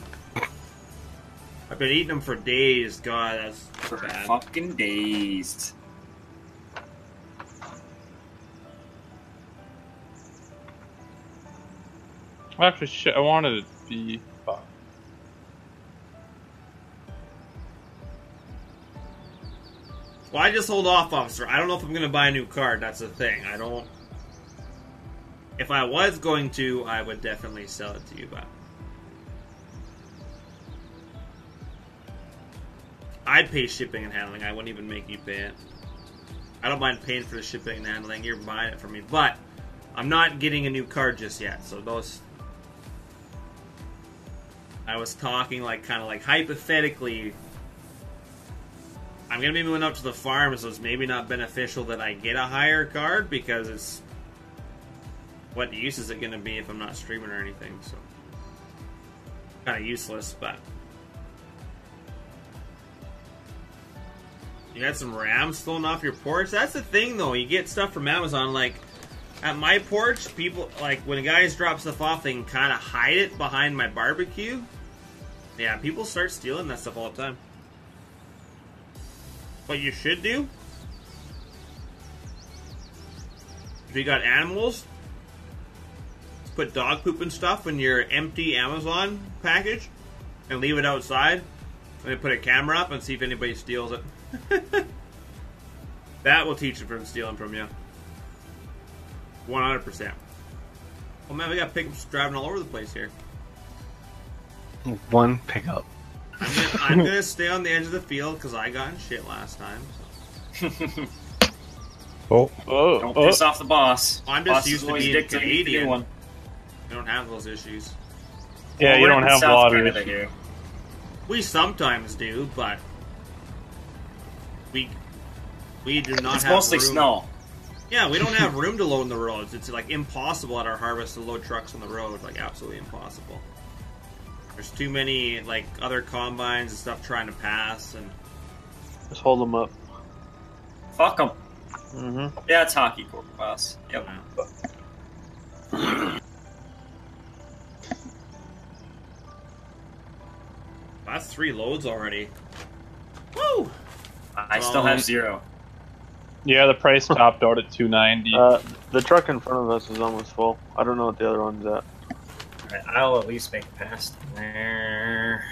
I've been eating them for days. God, that's For bad. fucking days. Actually, shit. I wanted it to be. Fuck. Well, I just hold off, officer. I don't know if I'm going to buy a new card. That's the thing. I don't. If I was going to, I would definitely sell it to you, but. I'd pay shipping and handling. I wouldn't even make you pay it. I don't mind paying for the shipping and handling. You're buying it for me, but I'm not getting a new card just yet. So those. I was talking like kind of like hypothetically I'm gonna be moving up to the farm, so it's maybe not beneficial that I get a higher card because it's what use is it gonna be if I'm not streaming or anything? So kind of useless, but you got some RAM stolen off your porch. That's the thing, though. You get stuff from Amazon, like at my porch. People like when guys drop stuff off, they can kind of hide it behind my barbecue. Yeah, people start stealing that stuff all the time. What you should do if you got animals, put dog poop and stuff in your empty Amazon package and leave it outside. And then put a camera up and see if anybody steals it. that will teach them from stealing from you. 100%. Oh man, we got pickups driving all over the place here. One pickup. I'm gonna, I'm gonna stay on the edge of the field because I got in shit last time. so. Oh, Oh, Don't Oh. piss off the boss. I'm just Boss used to always being dictating the Canadian. New one. We don't have those issues. Yeah, Well, you we're don't have South water. Canada issues. here. We sometimes do, but we we do not It's have mostly room. snow. Yeah, we don't have room to load the roads. It's like impossible at our harvest to load trucks on the road. Like absolutely impossible. There's too many like other combines and stuff trying to pass, and just hold them up. Fuck them. Mm-hmm. Yeah, it's hockey court boss. Yep. that's three loads already. Woo! I still Oh. have zero. Yeah, the price topped out at 290. Uh, the truck in front of us is almost full. I don't know what the other one's at. Alright, I'll at least make it past there.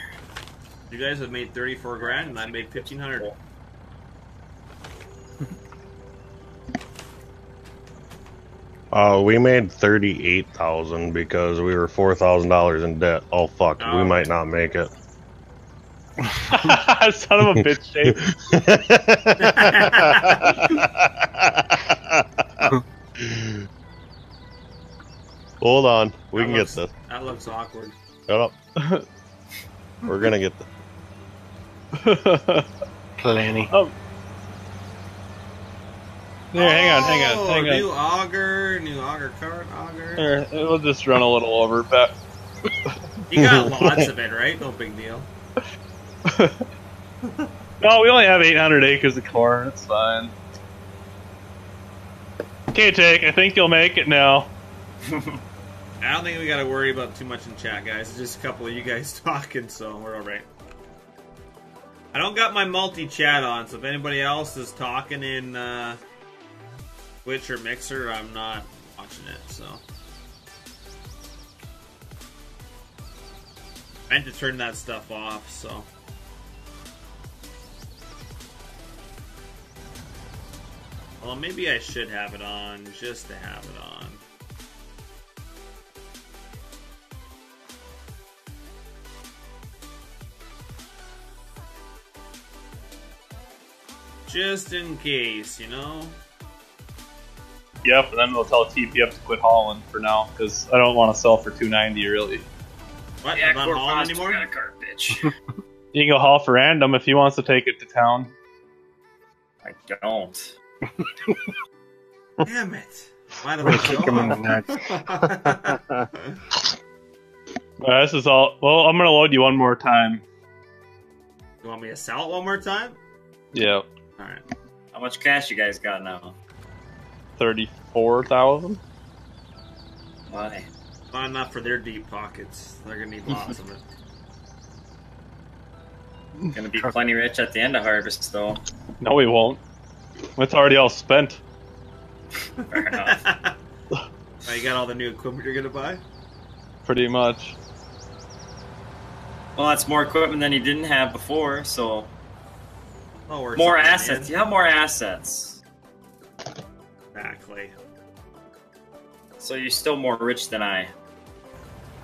You guys have made 34 grand, and I made 1500. uh, we made thirty-eight thousand because we were four thousand dollars in debt. Oh fuck, Oh. we might not make it. Son of a bitch, Dave. Hold on, we That can looks- get this. That looks awkward. Shut up. We're gonna get this. Plenty. Um, Here, hang on, hang on, Oh, hang New auger, new auger card, auger. Here, we'll just run a little over, but You got lots of it, right? No big deal. No, we only have 800 acres of corn. It's fine. Okay, Jake, I think you'll make it now. I don't think we got to worry about too much in chat, guys. It's just a couple of you guys talking, so we're all right. I don't got my multi-chat on, so if anybody else is talking in uh, Twitch or Mixer, I'm not watching it. So I had to turn that stuff off. So well, maybe I should have it on just to have it on. Just in case, you know? Yep, and then we'll tell TPF to quit hauling for now because I don't want to sell for 290 really. What? Yeah, I'm not hauling anymore? got a cart, bitch. You can go haul for random if he wants to take it to town. I don't. Damn it. Why do We're I kick him in the nuts? Uh, this is all. Well, I'm gonna load you one more time. you want me to sell it one more time? Yeah, Alright. How much cash you guys got now? thirty-four thousand. Why? Not enough for their deep pockets. They're gonna need lots of it. Gonna be plenty rich at the end of harvest, though. No, we won't. It's already all spent. Fair enough. oh, you got all the new equipment you're gonna buy? Pretty much. Well, that's more equipment than you didn't have before, so Oh, more assets. You have more assets, Exactly. so you're still more rich than I.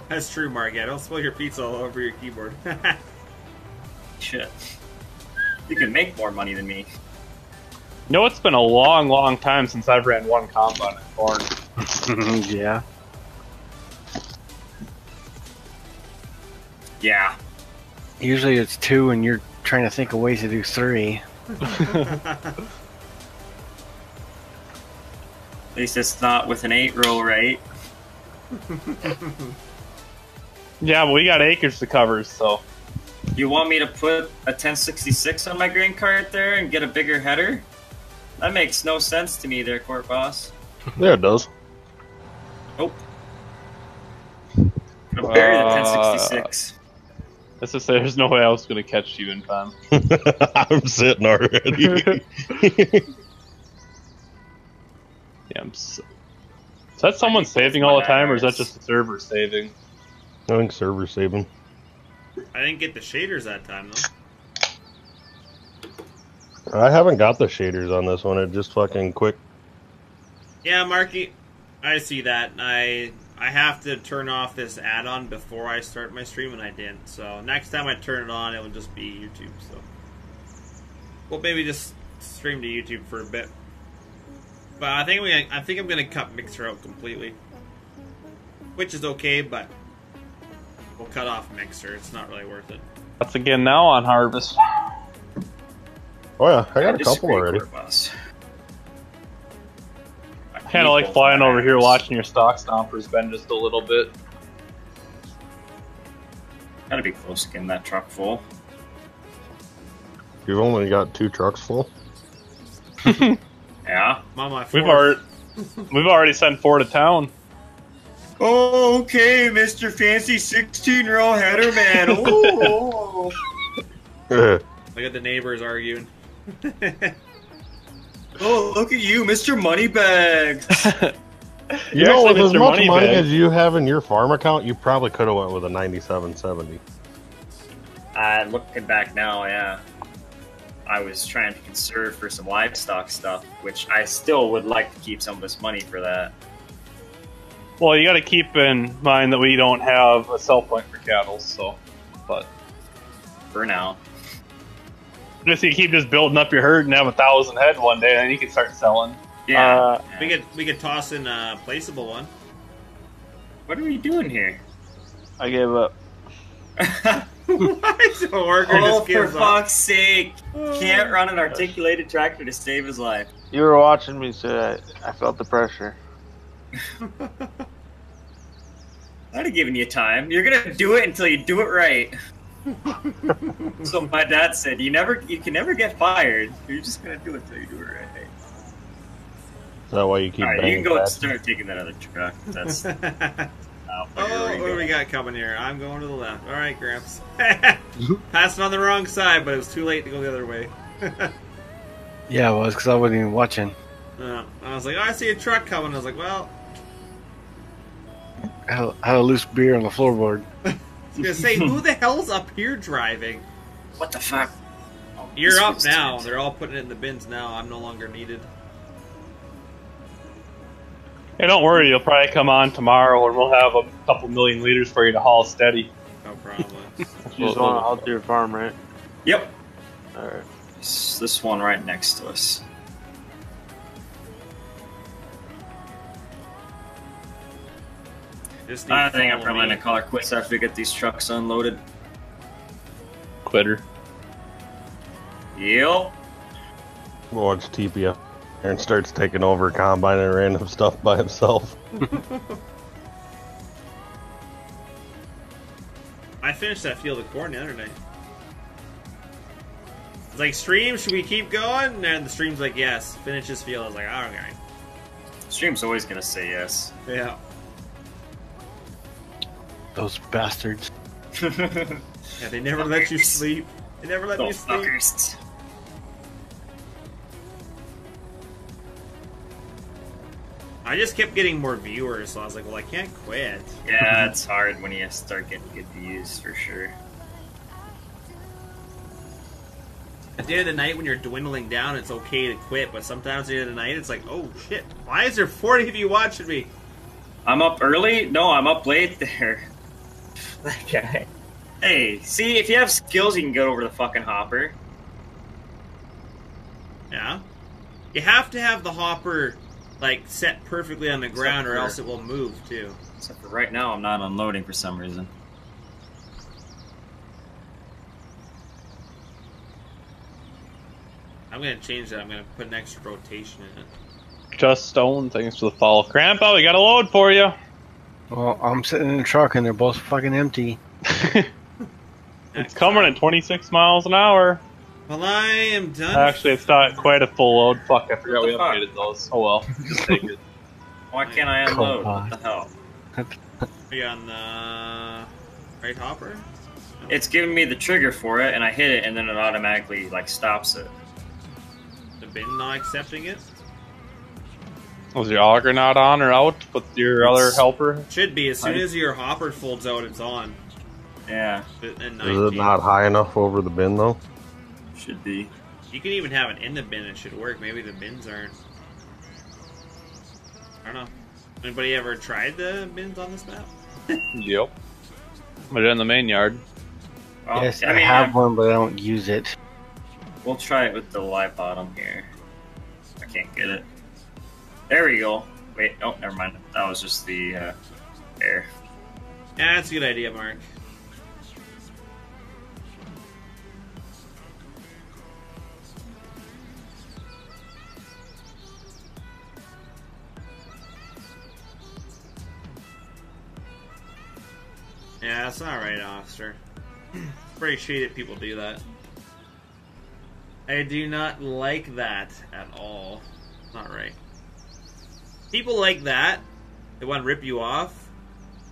That's true, Mark. Don't spill your pizza all over your keyboard. Shit. You can make more money than me. You know, it's been a long, long time since I've ran one combine in corn. yeah. Yeah. Usually it's two, and you're trying to think of ways to do three. At least it's not with an eight row, right? Yeah, but we got acres to cover, so You want me to put a 1066 on my grain cart there and get a bigger header? That makes no sense to me, there, court boss. Yeah, it does. Nope. Gonna bury the Uh, 1066. let's just say there's no way I was gonna catch you in time. I'm sitting already. Yeah, I'm so... Is that someone saving all the time, or is that just the server saving? I think server saving. I didn't get the shaders that time though. I haven't got the shaders on this one. It just fucking quick. Yeah, Marky, I see that. I I have to turn off this add-on before I start my stream, and I didn't. So next time I turn it on, it will just be YouTube. So, well, maybe just stream to YouTube for a bit. But I think we, I think I'm gonna cut Mixer out completely, which is okay. But we'll cut off Mixer. It's not really worth it. That's again now on harvest. Oh yeah, I got a disagree, couple already. Court boss. Kind of like flying over here watching your stalk stompers bend just a little bit. Gotta be close to getting that truck full. You've only got two trucks full. Yeah. I'm my We've already we've already sent four to town. Oh, okay, Mr. Fancy 16 row header man. Oh. Look at the neighbors arguing. oh, look at you, Mr. Moneybags. you You're know, actually with as Mr. much money as you have in your farm account, you probably could have went with a 9770. uh, looking back now, yeah. I was trying to conserve for some livestock stuff, which I still would like to keep some of this money for that. Well, you got to keep in mind that we don't have a sell point for cattle, so. But for now. Just you keep just building up your herd and have a thousand head one day, and then you can start selling. Yeah. Uh, We could we could toss in a placeable one. what are we doing here? I gave up. Why is the worker oh, just for gives up? fuck's sake! Can't run an articulated tractor to save his life. You were watching me, so I, I felt the pressure. I'd have given you time. You're gonna do it until you do it right. So my dad said, "You never, you can never get fired. You're just gonna do it until you do it right." Is that why you keep All right, you can go and start taking that other truck. That's oh, Oh, what do we got coming here? I'm going to the left. All right, Gramps. Passing on the wrong side, but it was too late to go the other way. Yeah, it was because I wasn't even watching. Uh, I was like, oh, I see a truck coming. I was like, well, I had, I had a loose beer on the floorboard. I was gonna say, who the hell's up here driving? What the fuck? Oh, You're up now. tight. They're all putting it in the bins now. I'm no longer needed. Hey, don't worry, you'll probably come on tomorrow, and we'll have a couple million liters for you to haul steady. No problem. You just want to out to your farm, right? Yep. Alright. This, this one right next to us. Just I think I'm probably me. gonna call it quits after we get these trucks unloaded. Quitter. Yep. Watch TPF and starts taking over combine and random stuff by himself. I finished that field of corn the other night. It's like, stream, should we keep going? And the stream's like, yes. Finish this field. I was like, all right. Stream's always gonna say yes. Yeah. Those bastards. Yeah, they never let you sleep. They never let me Those sleep. fuckers. I just kept getting more viewers, so I was like, well, I can't quit. Yeah, it's hard when you start getting good views for sure. At the end of the night, when you're dwindling down, it's okay to quit, but sometimes at the end of the night, it's like, oh shit, why is there 40 of you watching me? I'm up early? No, I'm up late there. that guy. Hey, see, if you have skills, you can go over the fucking hopper. Yeah. You have to have the hopper, like, set perfectly on the ground, or else it will move, too. Except for right now, I'm not unloading for some reason. I'm gonna change that. I'm gonna put an extra rotation in it. Just Stone, thanks for the follow. Grandpa, we got a load for you. Well, I'm sitting in the truck and they're both fucking empty. It's coming at 26 miles an hour. Well, I am done. Actually, it's not quite a full load. Fuck, I forgot we the fuck? updated those. Oh well, just take it. Why can't I unload? on. What the hell? Are you on uh, the right hopper? It's giving me the trigger for it, and I hit it, and then it automatically like stops it. The bin not accepting it? Was your auger not on or out with your other helper? Should be. As soon as your hopper folds out, it's on. Yeah, Is it not high enough over the bin though? should be. You can even have it in the bin. It should work. Maybe the bins aren't. I don't know. Anybody ever tried the bins on this map? Yep. Put it in the main yard. Well, yes, I I, mean, have yeah, one, but I don't use it. we'll try it with the live bottom here. I can't get it. There we go. Wait, oh, never mind. That was just the uh, air. Yeah, that's a good idea, Mark. Yeah, that's not right, officer. Pretty shady that people do that. I do not like that at all. Not right. People like that, they want to rip you off.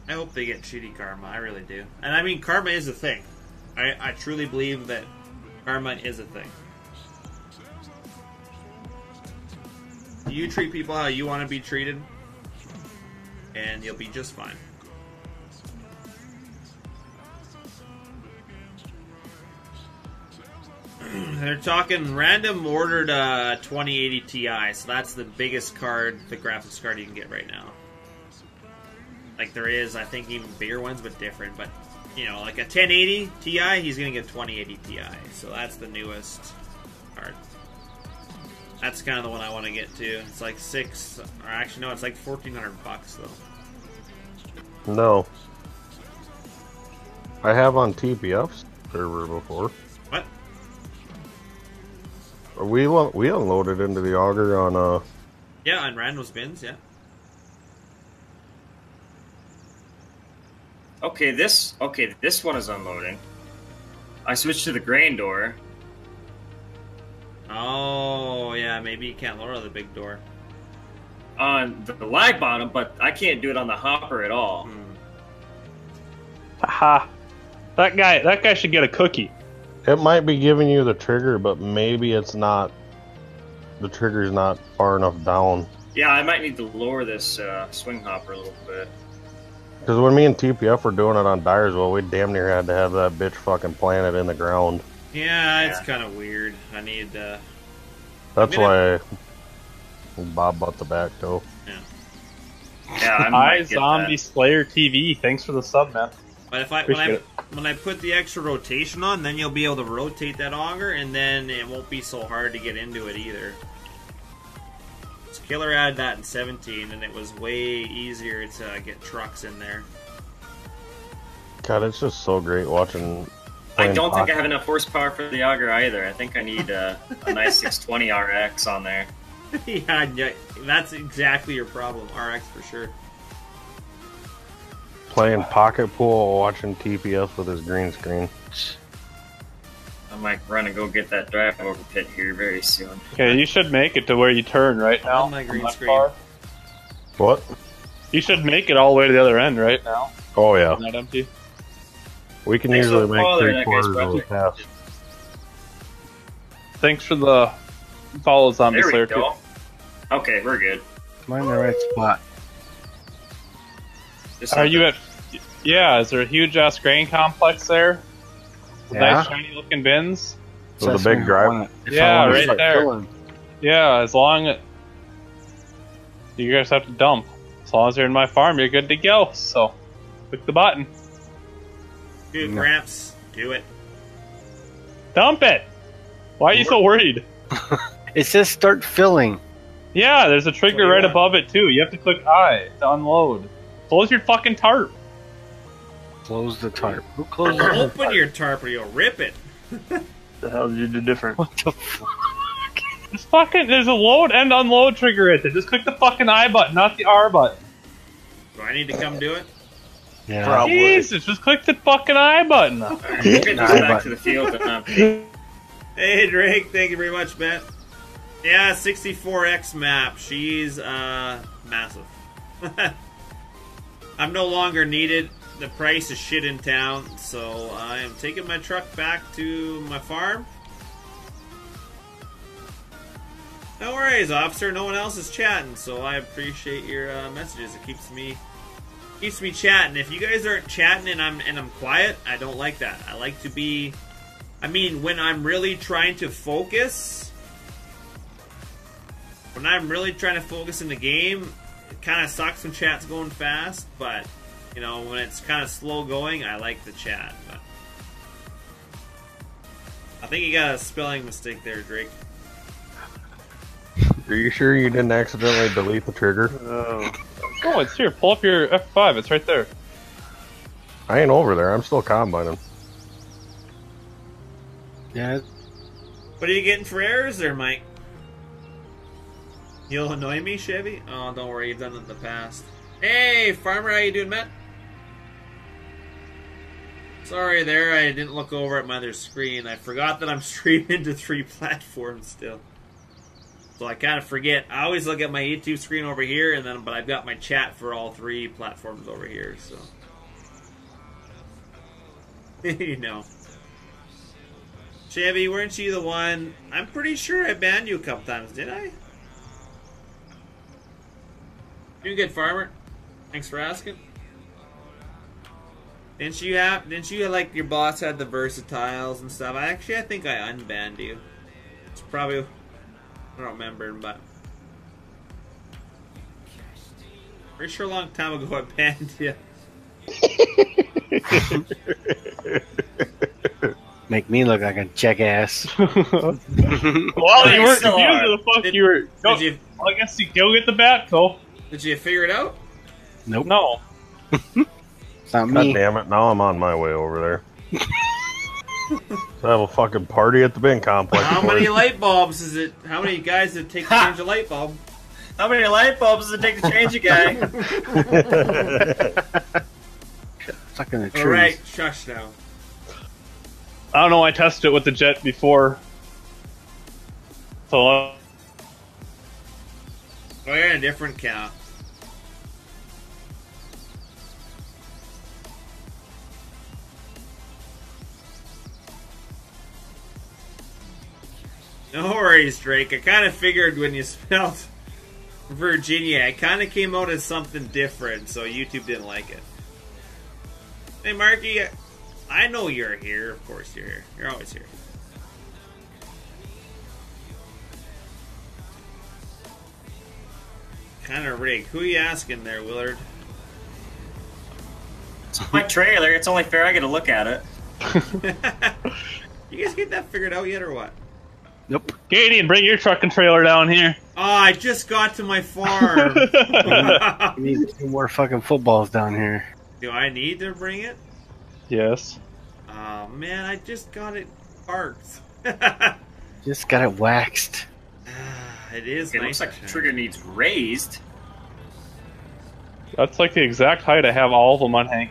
I hope they get shitty karma. I really do. And I mean, karma is a thing. I, I truly believe that karma is a thing. You treat people how you want to be treated, and you'll be just fine. They're talking random ordered uh, 2080 Ti, so that's the biggest card, the graphics card you can get right now. Like there is, I think, even bigger ones, but different. But you know, like a 1080 Ti, he's gonna get 2080 Ti. So that's the newest card. That's kind of the one I want to get to. It's like six, or actually no, it's like 1400 bucks though. No. I have on TPF's server before. What? We we unloaded into the auger on uh Yeah, on Randall's bins. Yeah. Okay, this okay, this one is unloading. I switched to the grain door. Oh yeah, maybe you can't lower the big door. on the lag bottom, but I can't do it on the hopper at all. Hmm. Ha! That guy, that guy should get a cookie. It might be giving you the trigger, but maybe it's not the trigger's not far enough down. Yeah, I might need to lower this uh, swing hopper a little bit. Because when me and TPF were doing it on Dyersville, we damn near had to have that bitch fucking planted in the ground. Yeah, it's Yeah. kind of weird. I need. Uh, That's I'm gonna- why Bob bought the back toe. Yeah, Yeah. I Hi, might Zombie that. Slayer TV. Thanks for the sub, man. But if I when I when I put the extra rotation on, then you'll be able to rotate that auger, and then it won't be so hard to get into it either. So Killer had that in 17, and it was way easier to get trucks in there. God, it's just so great watching. I don't think I have enough horsepower for the auger either. I think I need uh, a nice 620 RX on there. yeah, yeah, that's exactly your problem. RX for sure. Playing pocket pool, watching TPF with his green screen. I might run and go get that drive over pit here very soon. Okay, you should make it to where you turn right now. On my green from screen. far. What? You should make it all the way to the other end right now. Oh yeah, Not empty. we can Thanks usually make follow three quarters of the pass. Thanks for the follow, Zombie There we Slayer. go. Okay, we're good. Am I in the right spot? Just Are have you to- at? Yeah, is there a huge ass grain complex there? With Yeah. Nice shiny looking bins. With That's a big when drive. want it. If I Yeah, right there. filling. Yeah, as long as you guys have to dump. As long as you're in my farm, you're good to go. So, click the button. Do it, No. Gramps. Do it. Dump it. Why are you so worried? It says start filling. Yeah, there's a trigger What do you right want? above it too. You have to click I to unload. Close your fucking tarp. Close the tarp. Who closes the Open tarp? your tarp or you'll rip it. The hell did you do different? What the fuck? Just fucking there's a load and unload trigger right there. Just click the fucking I button, not the R button. Do I need to come do it? Yeah. Probably. Jesus, just click the fucking I button. Alright, we'll get back but- to the field. Hey Drake, thank you very much, man. Yeah, 64X map. She's uh massive. I'm no longer needed. The price is shit in town, so I am taking my truck back to my farm. No worries, officer. No one else is chatting, so I appreciate your uh, messages. It keeps me keeps me chatting. If you guys aren't chatting and I'm and I'm quiet, I don't like that. I like to be I mean, when I'm really trying to focus, when I'm really trying to focus in the game, it kind of sucks when chat's going fast. But you know, when it's kind of slow going, I like the chat. But I think you got a spelling mistake there, Drake. Are you sure you didn't accidentally delete the trigger? Oh, Oh, it's here. Pull up your F5. It's right there. I ain't over there. I'm still combining. Yeah. What are you getting for errors there, Mike? You'll annoy me, Chevy? Oh, don't worry, you've done it in the past. Hey, farmer, how you doing, man? Sorry there, I didn't look over at my other screen. I forgot that I'm streaming to three platforms still. So I kind of forget. I always look at my YouTube screen over here, and then but I've got my chat for all three platforms over here. So you know. Chevy, weren't you the one? I'm pretty sure I banned you a couple times, did I? You good, farmer? Thanks for asking. Didn't you have? Didn't you like your boss had the versatiles and stuff? I actually, I think I unbanned you. It's probably I don't remember, but pretty sure a long time ago I banned you. Make me look like a jackass. well, you you weren't confused the fuck Did- you were. Go, Did you I guess you go get the bat, Cole. Did you figure it out? Nope. No. Not God me. damn it! Now I'm on my way over there. So I have a fucking party at the bin complex. How many you. light bulbs is it? How many guys did it take to change a light bulb? How many light bulbs does it take to change a guy? Stuck in the trees. All right, shush now. I don't know. I tested it with the jet before. So you're in a different count. No worries, Drake. I kind of figured when you spelled Virginia, it kind of came out as something different, so YouTube didn't like it. Hey, Marky, I know you're here. Of course, you're here. You're always here. Kind of rigged. Who you asking there, Willard? It's My trailer. It's only fair I get a look at it. you guys get that figured out yet, or what? Nope. Gideon, bring your truck and trailer down here. Oh, I just got to my farm. We need two more fucking footballs down here. Do I need to bring it? yes. Oh man, I just got it parked. Just got it waxed. Ah. It is It nice. looks like the trigger needs raised. That's like the exact height I have all of them on Hank.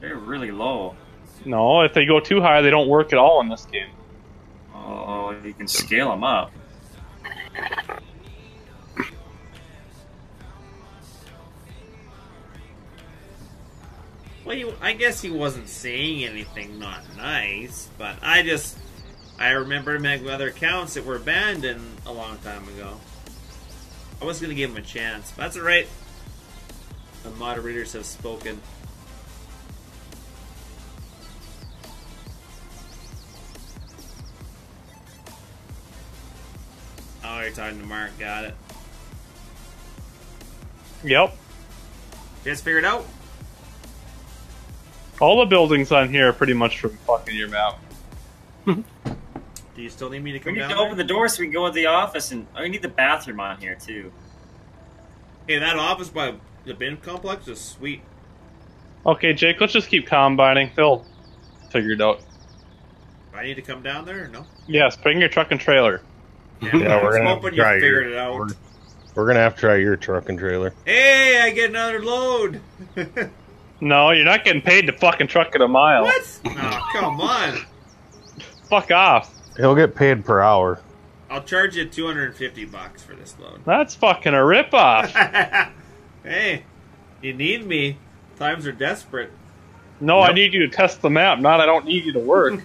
They're really low. No, if they go too high, they don't work at all in this game. Oh, you can scale them up. Well, he, I guess he wasn't saying anything not nice, but I just I remember him having other accounts that were abandoned a long time ago. I was gonna give him a chance, that's alright. The moderators have spoken. Oh, you're talking to Mark. Got it. Yep. You guys figured out? All the buildings on here are pretty much from fucking your map. Do you still need me to come? We need down? to there? open the door so we can go to the office, and oh, we need the bathroom on here too. Hey, that office by the bin complex is sweet. Okay, Jake, let's just keep combining. They'll figure it out. I need to come down there no? Yes, bring your truck and trailer. Yeah, I we're gonna have hoping to you try figured your- it out. We're, we're gonna have to try your truck and trailer. Hey, I get another load. No, you're not getting paid to fucking truck it a mile. what? Oh, come on. Fuck off. He'll get paid per hour. I'll charge you 250 bucks for this load. That's fucking a ripoff. hey, you need me. Times are desperate. No, I need you to test the map, not I don't need you to work.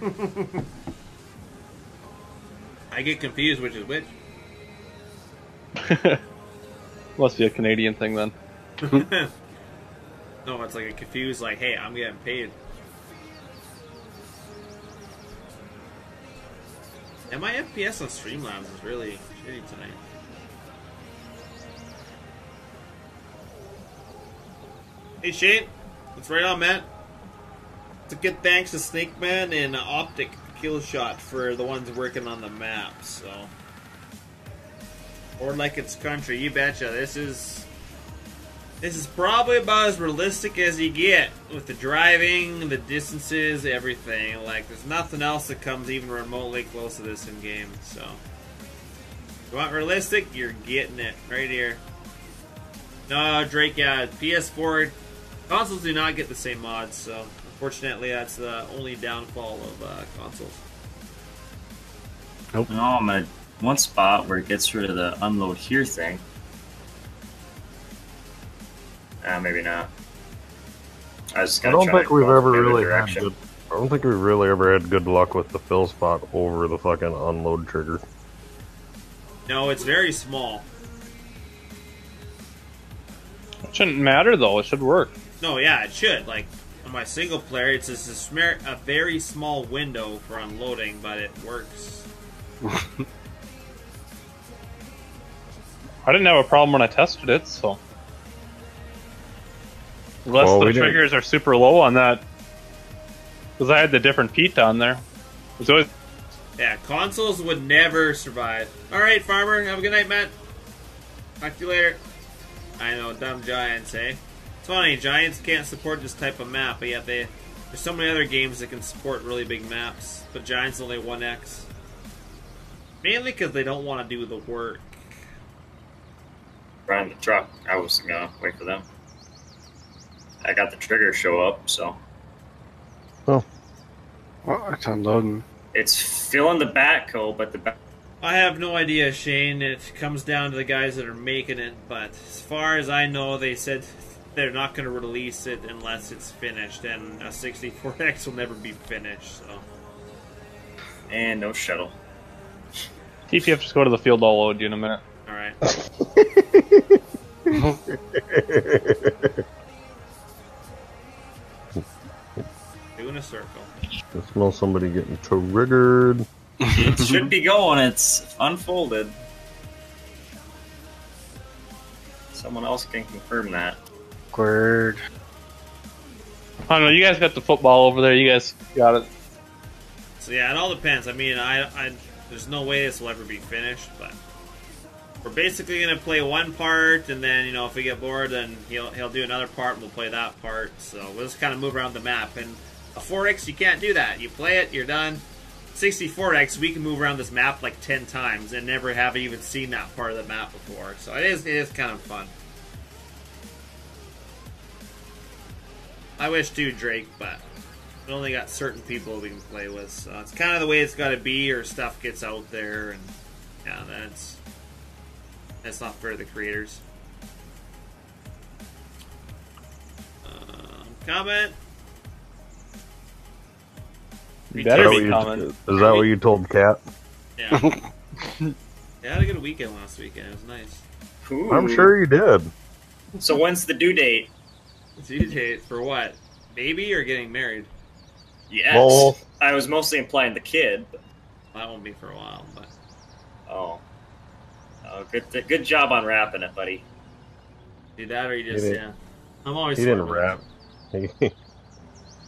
I get confused which is which. Must be a Canadian thing then. no, it's like a confused, like, hey, I'm getting paid. And my FPS on Streamlabs is really shitty tonight. Hey Shane, what's right on, man? It's a good thanks to Snake Man and Optic Kill Shot for the ones working on the map. So, or like it's country, you betcha. This is this is probably about as realistic as you get with the driving, the distances, everything. Like, there's nothing else that comes even remotely close to this in game. So, if you want realistic, you're getting it right here. No, Drake, yeah, PS4 consoles do not get the same mods, so unfortunately, that's the only downfall of uh, consoles. No, I'm at one spot where it gets rid of the unload here thing. Uh, maybe not. I was I don't think we've ever the other really had good. I don't think we've really ever had good luck with the fill spot over the fucking unload trigger. No, it's very small. It shouldn't matter though, it should work. No, yeah, it should. Like on my single player, it's just a, smer- a very small window for unloading, but it works. I didn't have a problem when I tested it, so Unless Well, the we didn't- triggers are super low on that. Because I had the different Pete on there. It's always Yeah, consoles would never survive. All right, farmer. Have a good night, Matt. Talk to you later. I know, dumb giants, eh? It's funny, giants can't support this type of map, but yet they there's so many other games that can support really big maps, but giants only one X. Mainly because they don't want to do the work. Riding the truck. I was gonna wait for them. I got the trigger show up, so Oh. Well, it's unloading. it's filling the backhoe, but the back I have no idea, Shane. It comes down to the guys that are making it, but as far as I know, they said they're not going to release it unless it's finished, and a 64X will never be finished, so. and no shuttle. TPF just go to the field. I'll load you in a minute. Alright. Doing a circle. I smell somebody getting triggered. It should be going. It's unfolded. Someone else can confirm that. Word. I don't know. You guys got the football over there. You guys got it. So yeah, it all depends. I mean, I, I there's no way this will ever be finished, but we're basically gonna play one part, and then you know if we get bored, then he'll he'll do another part, and we'll play that part. So we'll just kind of move around the map. And a 4x, you can't do that. You play it, you're done. 64x, we can move around this map like 10 times and never have even seen that part of the map before. So it is it is kind of fun. I wish too, Drake, but we only got certain people we can play with. So it's kind of the way it's got to be, or stuff gets out there, and yeah, that's that's not fair to the creators. Um, comment. You Is that what you- Is that what you told Kat? Yeah. yeah, I had a good weekend last weekend. It was nice. Ooh. I'm sure you did. So when's the due date? Due date for what? Baby or getting married? Yes. Both. I was mostly implying the kid. But, That won't be for a while, but oh. Oh, good, good job on wrapping it, buddy. do that or you just yeah. I'm always He didn't sort wrap. He,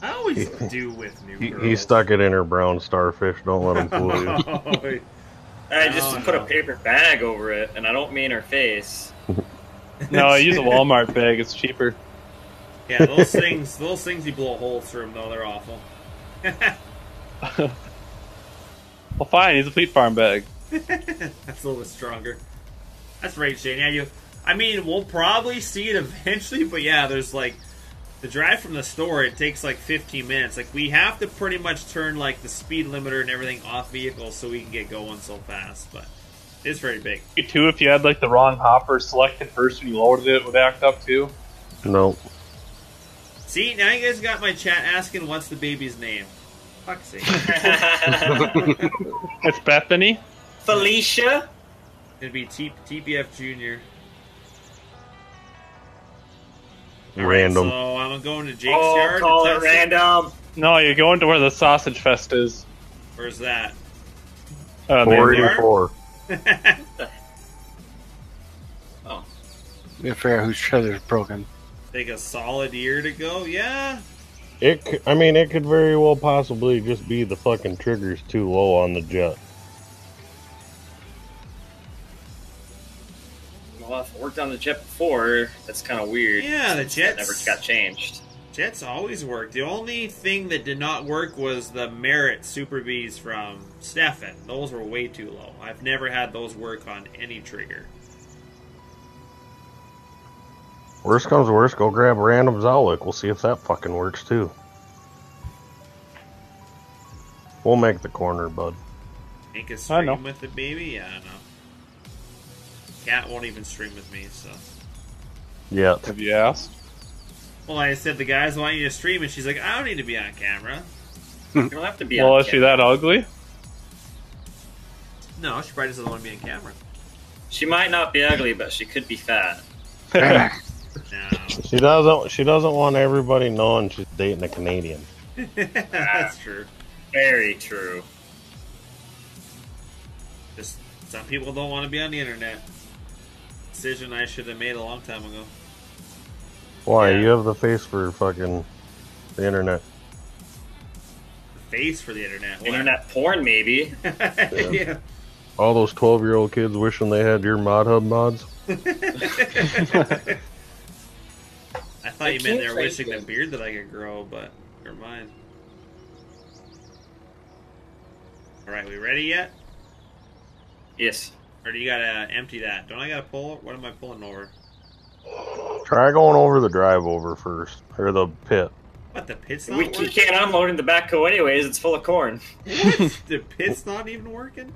I always do with new he, girls. he stuck it in her brown starfish. Don't let him fool you. I just No, put no. a paper bag over it, and I don't mean her face. No, I use a Walmart bag. It's cheaper. Yeah, those things, those things you blow holes through them though. They're awful. Well, fine. Use a Fleet Farm bag. That's a little bit stronger. That's right, Shane. Yeah, you. I mean, we'll probably see it eventually, but yeah, there's like the drive from the store. It takes like 15 minutes. Like we have to pretty much turn like the speed limiter and everything off vehicles so we can get going so fast. But it's very big. You too, if you had like the wrong hopper selected first when you loaded it, it would act up too. No. See, now you guys got my chat asking what's the baby's name. Fuck's sake. It's Bethany. Felicia? It'd be T- TPF Junior. Random. So I'm going to Jake's Oh, yard. call it test random. No, you're going to where the sausage fest is. Where's that? Uh, Four man, eighty four. We figure out whose trailer's broken. Take a solid year to go. Yeah. It. c- I mean, it could very well possibly just be the fucking triggers too low on the jet. Well, I've worked on the jet before. That's kind of weird. Yeah, the That Jets. never got changed. Jets always work. The only thing that did not work was the Merit Super Bees from Stefan. Those were way too low. I've never had those work on any trigger. Worst comes to worst, go grab a random Zowlick. We'll see if that fucking works too. We'll make the corner, bud. Make a I know. stream with the baby? Yeah, I know. Cat won't even stream with me, so. Yet. Have you asked? Well, I said the guys want you to stream, and she's like, I don't need to be on camera. You don't have to be well, on is she that ugly? No, she probably doesn't want to be on camera. She might not be ugly, but she could be fat. No. She doesn't. She doesn't want everybody knowing she's dating a Canadian. That's ah. true. Very true. Just some people don't want to be on the internet. Decision I should have made a long time ago. Why? Yeah. You have the face for fucking the internet. The Face for the internet. What? Internet porn, maybe. yeah. All those 12 year old kids wishing they had your Mod Hub mods. I thought you meant they were wishing the beard that I could grow, but never mind. All right, we ready yet? Yes. Or do you gotta empty that? Don't I gotta pull? What am I pulling over? Try going over the drive over first, or the pit. What the pit's not We, you working? can't unload in the backhoe anyways. It's full of corn. What? the pit's not even working?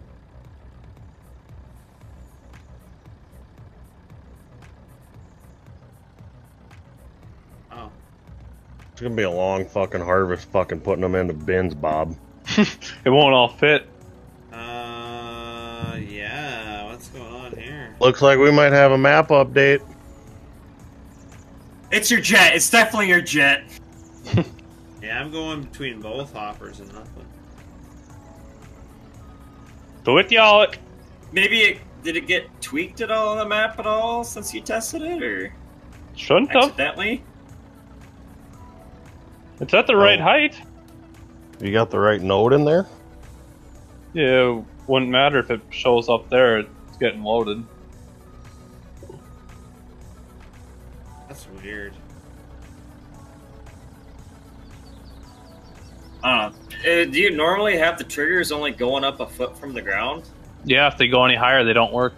Oh, It's gonna be a long fucking harvest, fucking putting them into bins, Bob. It won't all fit. uh, yeah. What's going on here? Looks like we might have a map update. It's your jet. It's definitely your jet. Yeah, I'm going between both hoppers and nothing. Do with y'all. Maybe it did it get tweaked at all on the map at all since you tested it, or Shouldn't have. accidentally? It's at the right Oh. height. You got the right node in there? Yeah, it wouldn't matter if it shows up there. It's getting loaded. Weird. I don't know. Uh, do you normally have the triggers only going up a foot from the ground? Yeah, if they go any higher, they don't work.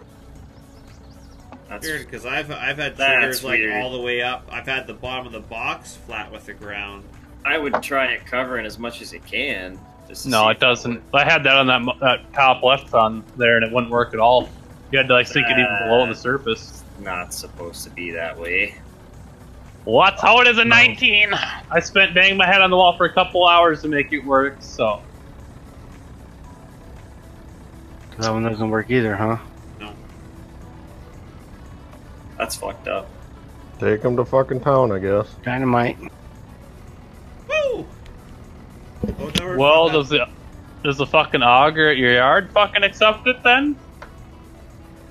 That's Weird, because I've I've had triggers like weird. all the way up. I've had the bottom of the box flat with the ground. I would try it covering as much as it can. Just No, it doesn't. I had that on that, that top left on there, and it wouldn't work at all. You had to like sink it even below the surface. It's not supposed to be that way. Well, how it is in 19. I spent banging my head on the wall for a couple hours to make it work. So That one doesn't work either, huh? No. That's fucked up. Take them to fucking town, I guess. Dynamite. Woo! Oh, never well, does the does the fucking auger at your yard fucking accept it then?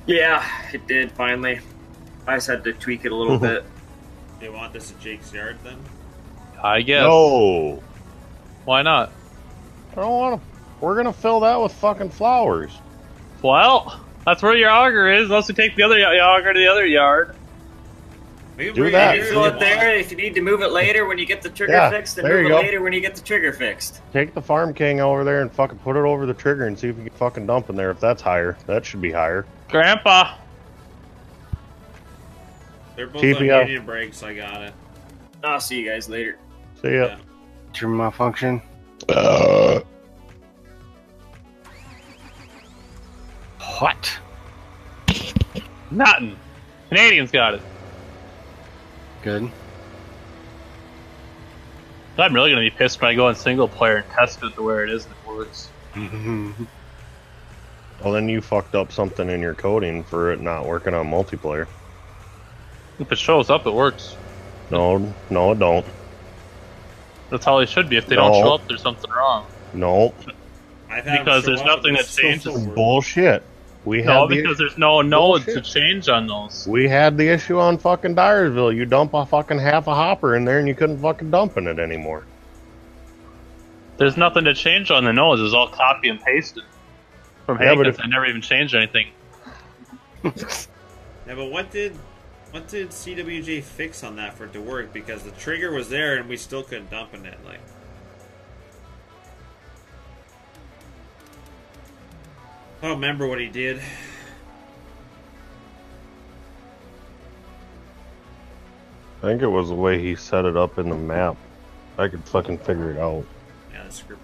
Yeah, it did finally. I just had to tweak it a little bit. They want this at Jake's yard then? I guess. No! Why not? I don't want to. We're gonna fill that with fucking flowers. Well, that's where your auger is. Unless we take the other y- auger to the other yard. We can Do bring that. it You fill it there. If you need to move it later when you get the trigger Yeah, fixed, then there move you it go. later when you get the trigger fixed. Take the Farm King over there and fucking put it over the trigger and see if you can fucking dump in there. If that's higher, that should be higher. Grandpa, They're both TPO. on medium brakes. I got it. I'll see you guys later. See ya. Yeah. Your malfunction. Uh, What? nothing. Canadians got it. Good. I'm really gonna be pissed when I go in single player and test it to where it is and it works. well, then you fucked up something in your coding for it not working on multiplayer. If it shows up, it works. No, no, it don't. That's how it should be. If they No. don't show up, there's something wrong. No, I've had them Because there's nothing but that changes. so bullshit. We No, had the, because there's no nodes to change on those. we had the issue on fucking Dyersville. You dump a fucking half a hopper in there and you couldn't fucking dump in it anymore. There's nothing to change on the nodes. It's all copy and pasted from Yeah, but Hankins. if- I never even changed anything. Yeah, but what did what did CWJ fix on that for it to work? Because the trigger was there and we still couldn't dump in it. Like, I don't remember what he did. I think it was the way he set it up in the map. I could fucking figure it out. Yeah, the scripting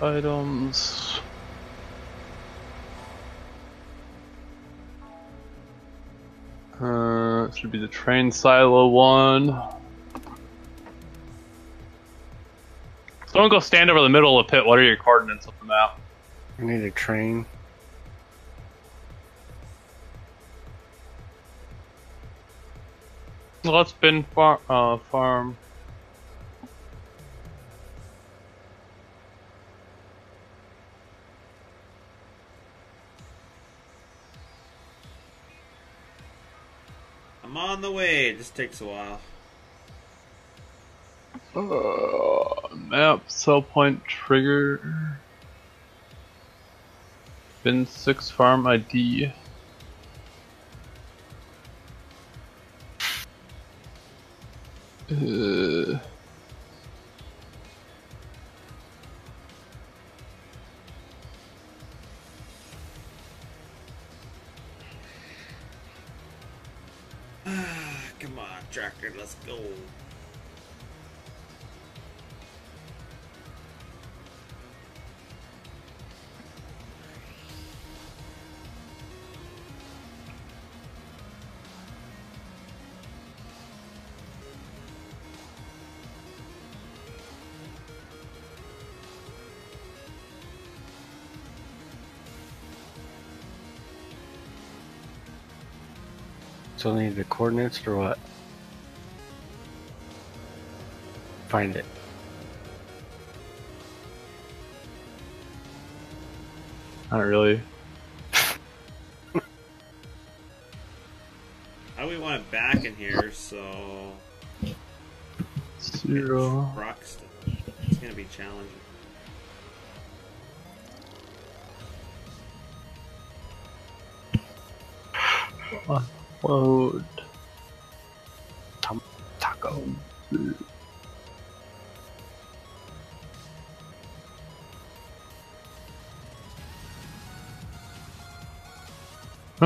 items. Uh, should be the train silo one. Don't go stand over the middle of the pit. What are your coordinates of the map? I need a train. Well, it's been far, uh, farm. I'm on the way. It just takes a while. Uh, map, sell point, trigger. Bin 6 farm ID. Uh, let's go. So need the coordinates or what? Find it. not really. How do we want it back in here, so Zero. Broxton. It's gonna be challenging.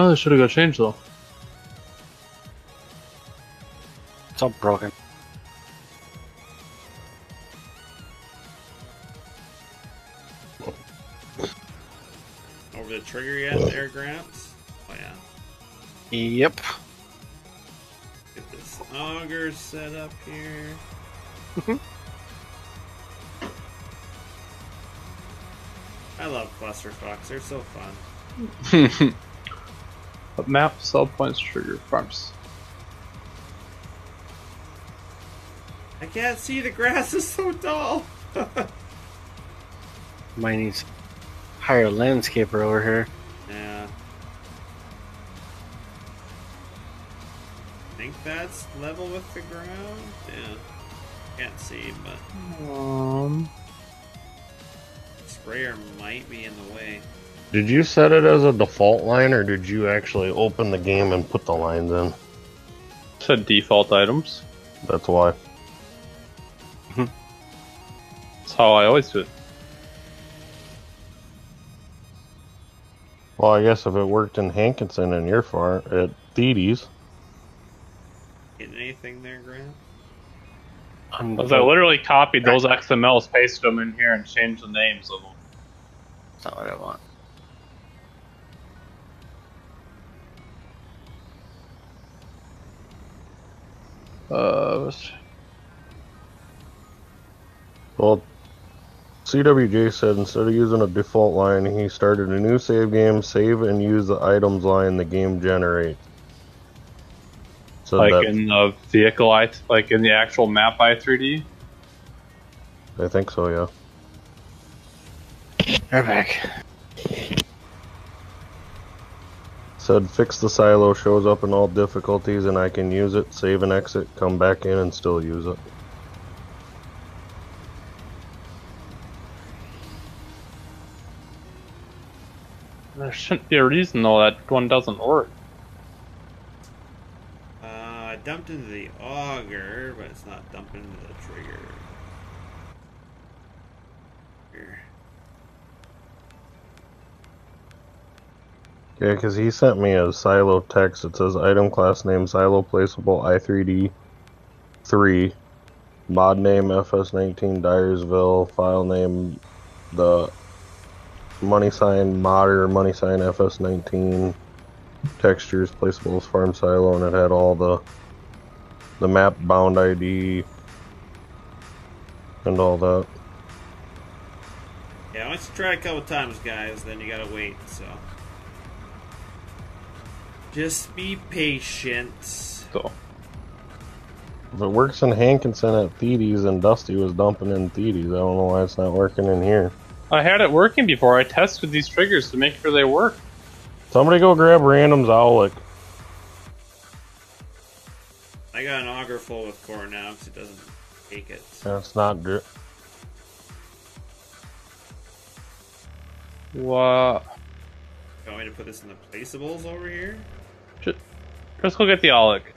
Oh, this should have got changed though. It's all broken. Over the trigger yet, there, Gramps? Oh yeah. Yep. Get this auger set up here. Mm-hmm. I love clusterfucks. They're so fun. but map, sell points, trigger, farms. I can't see. The grass is so tall. Might need some hire a landscaper over here. yeah. I Think that's level with the ground. Yeah. Can't see, but Um, sprayer might be in the way. Did you set it as a default line, or did you actually open the game and put the lines in? said default items. That's why. Mm-hmm. That's how I always do it. Well, I guess if it worked in Hankinson and your farm at Thedes, Getting anything there, Grant? Because I literally copied those XMLs, pasted them in here, and changed the names of them. That's not what I want. Uh, let's- well, CWJ said instead of using a default line, he started a new save game, save and use the items line the game generates. So like that, in the vehicle i, like in the actual map i3D. I think so, yeah. They're back. Said fix the silo shows up in all difficulties and I can use it, save and exit, come back in and still use it. There shouldn't be a reason though that one doesn't work. Uh, I dumped into the auger, but it's not dumping into the trigger. Yeah, because he sent me a silo text. It says item class name silo placeable i3d 3, mod name FS19 Dyersville, file name the money sign modder money sign FS19 textures placeable as farm silo, and it had all the the map bound ID and all that. Yeah, once you try a couple times, guys, then you gotta wait, so. Just be patient. So If it works in Hankinson at Thedes and Dusty was dumping in Thedes, I don't know why it's not working in here. I had it working before. I tested these triggers to make sure they work. Somebody go grab Random's Owlick. I got an auger full with core now because it doesn't take it. That's not good. What? You want me to put this in the placeables over here? Just go get the. Alec.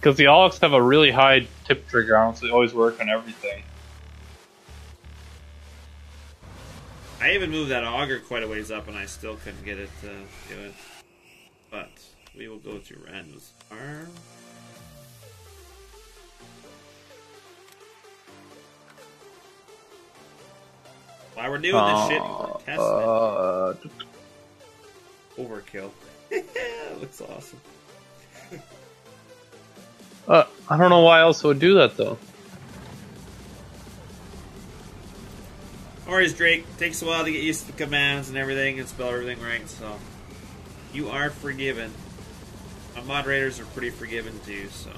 Because the Aulics have a really high tip trigger on so they always work on everything. I even moved that auger quite a ways up and I still couldn't get it to do it. But we will go to Randall's farm. While we're doing this shit, Uh. Overkill. looks awesome. uh, I don't know why else would do that though. Or is Drake takes a while to get used to the commands and everything and spell everything right, so you are forgiven. My moderators are pretty forgiving too, so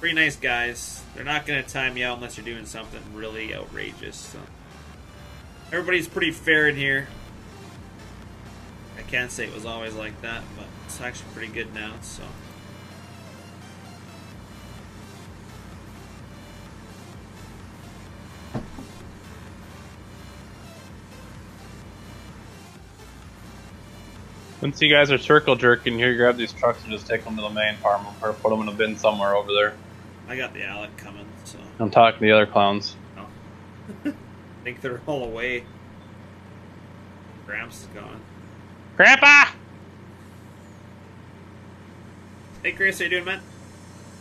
pretty nice guys. They're not gonna time you out unless you're doing something really outrageous. So everybody's pretty fair in here. I can't say it was always like that, but it's actually pretty good now. So Once you guys are circle jerking here, grab these trucks and just take them to the main farm or put them in a bin somewhere over there. I got the Alec coming. So I'm talking to the other clowns. I oh. think they're all away. Gramps is gone. Grandpa! Hey Chris, how you doing, man?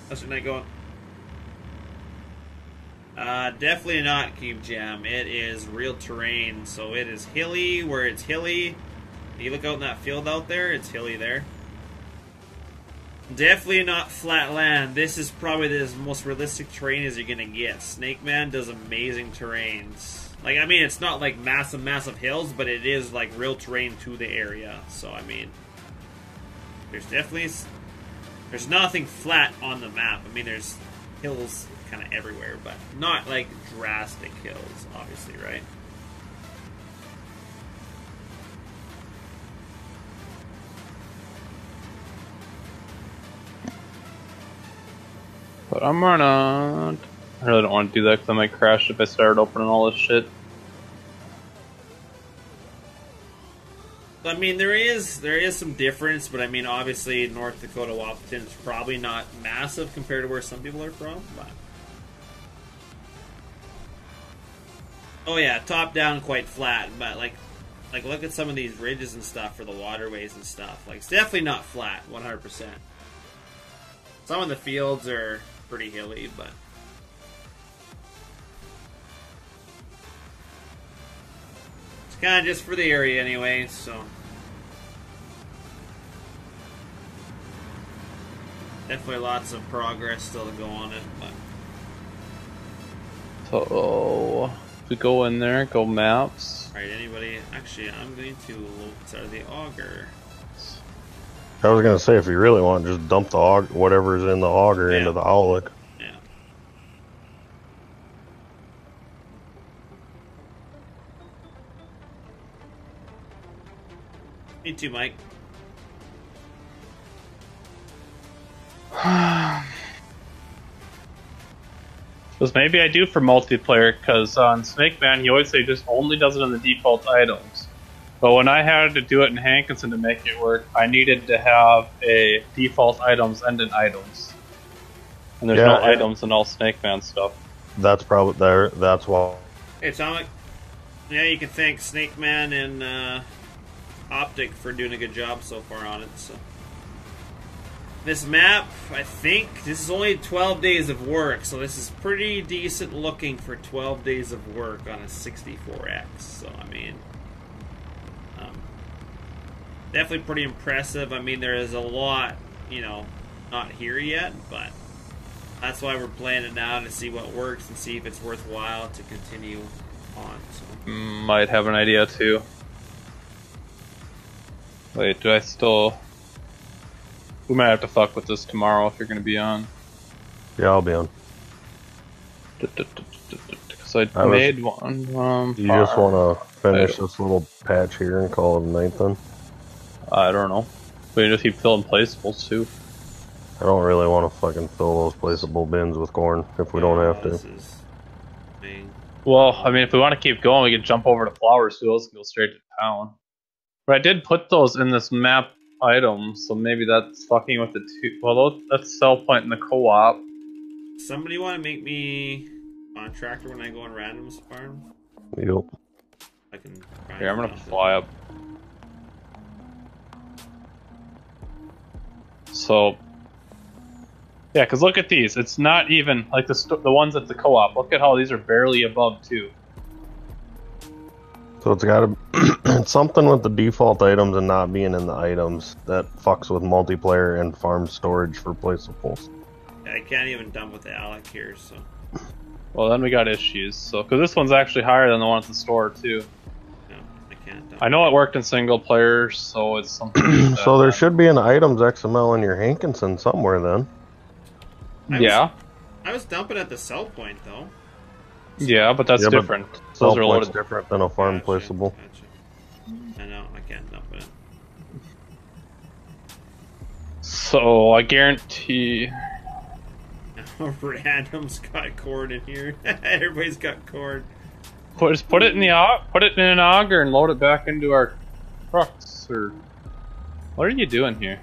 How's your night going? Uh, definitely not Cube Jam. It is real terrain, so it is hilly where it's hilly. You look out in that field out there, it's hilly there. Definitely not flat land. This is probably the most realistic terrain as you're gonna get. Snake Man does amazing terrains. Like, I mean, it's not like massive, massive hills, but it is like real terrain to the area. So, I mean, there's definitely there's nothing flat on the map. I mean, there's hills kind of everywhere, but not like drastic hills, obviously, right? But I'm running. I really don't want to do that because I might crash if I start opening all this shit. I mean, there is there is some difference, but I mean, obviously, North Dakota Wahpeton is probably not massive compared to where some people are from. But oh yeah, top down, quite flat. But like, like look at some of these ridges and stuff for the waterways and stuff. Like, it's definitely not flat, one hundred percent. Some of the fields are pretty hilly, but it's kind of just for the area anyway. So. Definitely lots of progress still to go on it, but So if we go in there, go maps. alright, anybody actually I'm going to load start the auger. I was gonna say if you really want, just dump the aug whatever's in the auger Yeah. into the Aulic. Me too, Mike. Because maybe I do for multiplayer, because on Snake Man, he always say just only does it in the default items. But when I had to do it in Hankinson to make it work, I needed to have a default items and an items. And there's Yeah, no I- items in all Snake Man stuff. That's probably there. That's why. Hey, Atomic. Yeah, you can thank Snake Man and uh, Optic for doing a good job so far on it. So this map, I think this is only 12 days of work, so this is pretty decent looking for 12 days of work on a 64X. So I mean, um, definitely pretty impressive. I mean, there is a lot, you know, not here yet, but that's why we're playing it now to see what works and see if it's worthwhile to continue on. So. Might have an idea too. Wait, do I still. We might have to fuck with this tomorrow if you're gonna be on. Yeah, I'll be on. Because So I, I was- made one. Um, Do you just want to finish this little patch here and call it a night then? I don't know. We can just keep filling placeables too. I don't really want to fucking fill those placeable bins with corn if we don't have to. Well, I mean, if we want to keep going, we can jump over to flowers. flower fields and go straight to town. But I did put those in this map item, so maybe that's fucking with the two. Well, those- that's sell point in the co-op. Somebody want to make me contractor when I go on randoms farm? Yep. I can. grind Here, I'm gonna something. fly up. So, yeah, because look at these. It's not even like the the ones at the co-op. Look at how these are barely above two. So it's got to it's something with the default items and not being in the items that fucks with multiplayer and farm storage for placeables. I can't even dump with the Alec here, so Well, then we got issues. So, because this one's actually higher than the one at the store too. no, I can't dump. I know it worked in single player, so it's something. so there that- should be an items XML in your Hankinson somewhere then. I was- Yeah, I was dumping at the sell point though. yeah, but that's Yeah, different. Sell Those are point's loaded. different than a farm Gotcha, placeable. gotcha. So I guarantee. Random's got cord in here. Everybody's got cord. Put, just put it in the put it in an auger and load it back into our trucks. Or what are you doing here?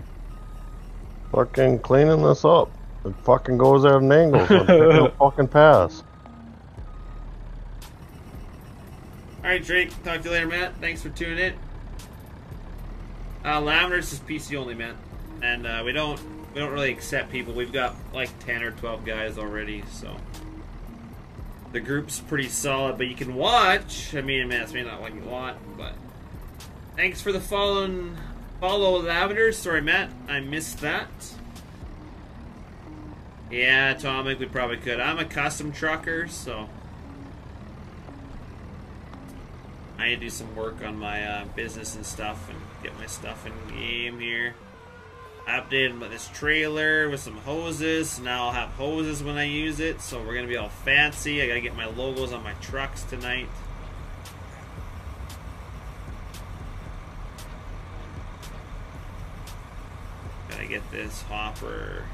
Fucking cleaning this up. It fucking goes at an angle. So it'll fucking pass. All right, Drake. Talk to you later, Matt. Thanks for tuning in. Uh, Lavenders is PC only, man, and uh, we don't we don't really accept people. We've got like ten or twelve guys already, so the group's pretty solid. But you can watch. I mean, man, it's may not like a lot, but thanks for the following follow Lavenders. Sorry, Matt, I missed that. Yeah, Atomic, we probably could. I'm a custom trucker, so I need to do some work on my uh, business and stuff and get my stuff in game here. Updated my- this trailer with some hoses. Now I'll have hoses when I use it, so we're gonna be all fancy. I gotta get my logos on my trucks tonight. Gotta get this hopper.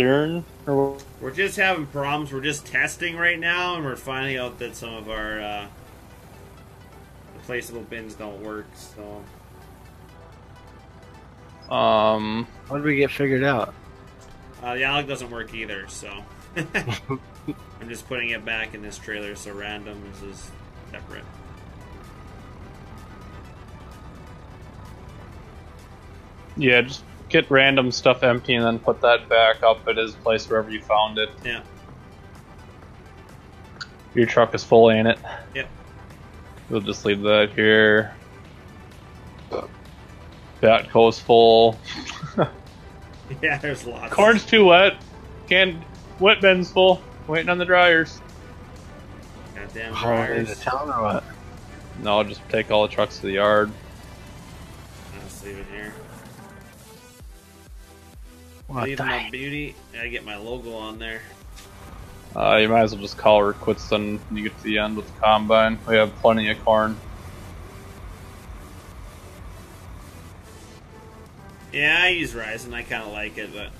Thurn or We're just having problems. We're just testing right now, and we're finding out that some of our uh, replaceable bins don't work. So um. What did we get figured out? uh, the Alec doesn't work either. So I'm just putting it back in this trailer. So random is is separate. Yeah, just get random stuff empty and then put that back up at his place wherever you found it. Yeah. Your truck is full, ain't it? Yep. We'll just leave that here. Batco's full. Yeah, there's lots. Corn's too wet. Can't. wet bin's full. Waiting on the dryers. Goddamn Hauling into dryers. town or what? No, I'll just take all the trucks to the yard. I'll just leave it here. What leave my heck? beauty. I get my logo on there. Uh, you might as well just call her quits then when you get to the end with the combine. We have plenty of corn. Yeah, I use Ryzen. I kind of like it, but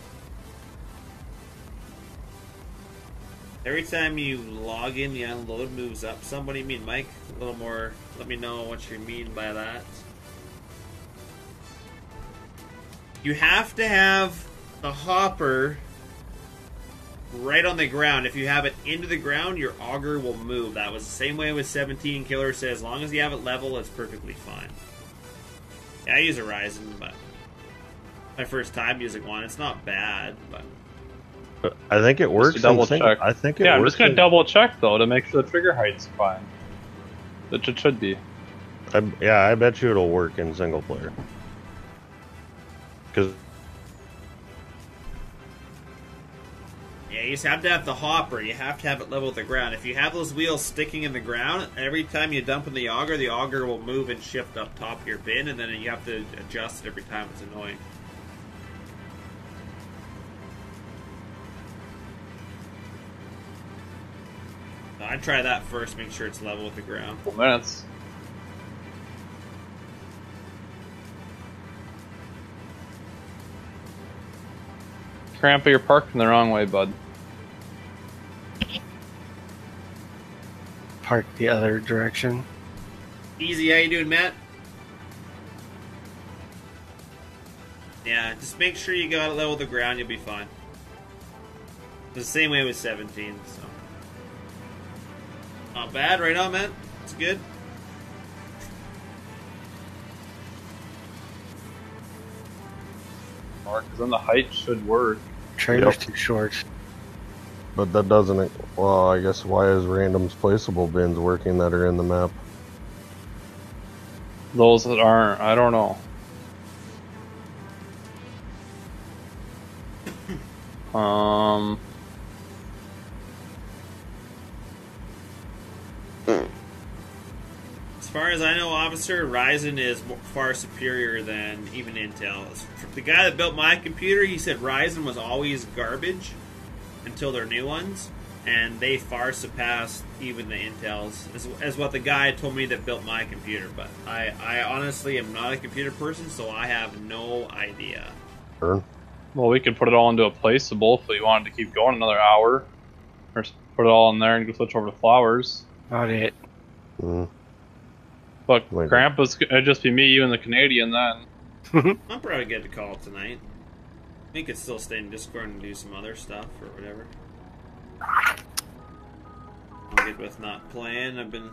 every time you log in, the unload moves up. Somebody mean Mike? A little more. Let me know what you mean by that. You have to have the hopper right on the ground. If you have it into the ground, your auger will move. That was the same way with 17. Killer says, as long as you have it level, it's perfectly fine. Yeah, I use a Ryzen, but my first time using one, it's not bad, but But I think it works. to double in single- check. I think it Yeah, I'm just gonna in- double check though to make sure the trigger height's fine. Which it should be. I, yeah, I bet you it'll work in single player. Because Yeah, you have to have the hopper. You have to have it level with the ground. If you have those wheels sticking in the ground, every time you dump in the auger, the auger will move and shift up top of your bin, and then you have to adjust it every time. It's annoying. I'd try that first, make sure it's level with the ground. Couple minutes. Crampa, you're parking the wrong way, bud. Park the other direction. Easy, how you doing, Matt? Yeah, just make sure you got it level with the ground, you'll be fine. The same way with 17, so. Not bad, right on, Matt? It's good. Mark, because then the height should work. Trailer's Yep. too short. But that doesn't. Well, I guess why is randoms placeable bins working that are in the map? Those that aren't, I don't know. Um, As far as I know, Officer, Ryzen is far superior than even Intel. The guy that built my computer, he said Ryzen was always garbage until their new ones, and they far surpassed even the Intels, as, as what the guy told me that built my computer. But I, I honestly am not a computer person, so I have no idea. Burn. well, we could put it all into a placeable if we wanted to keep going another hour, or s- put it all in there and go switch over to flowers. Not it. Mm. But Wait. Grandpa's it'd just be me, you, and the Canadian then. I'm probably good to call tonight. We could still stay in Discord and do some other stuff or whatever. I'm good with not playing. I've been.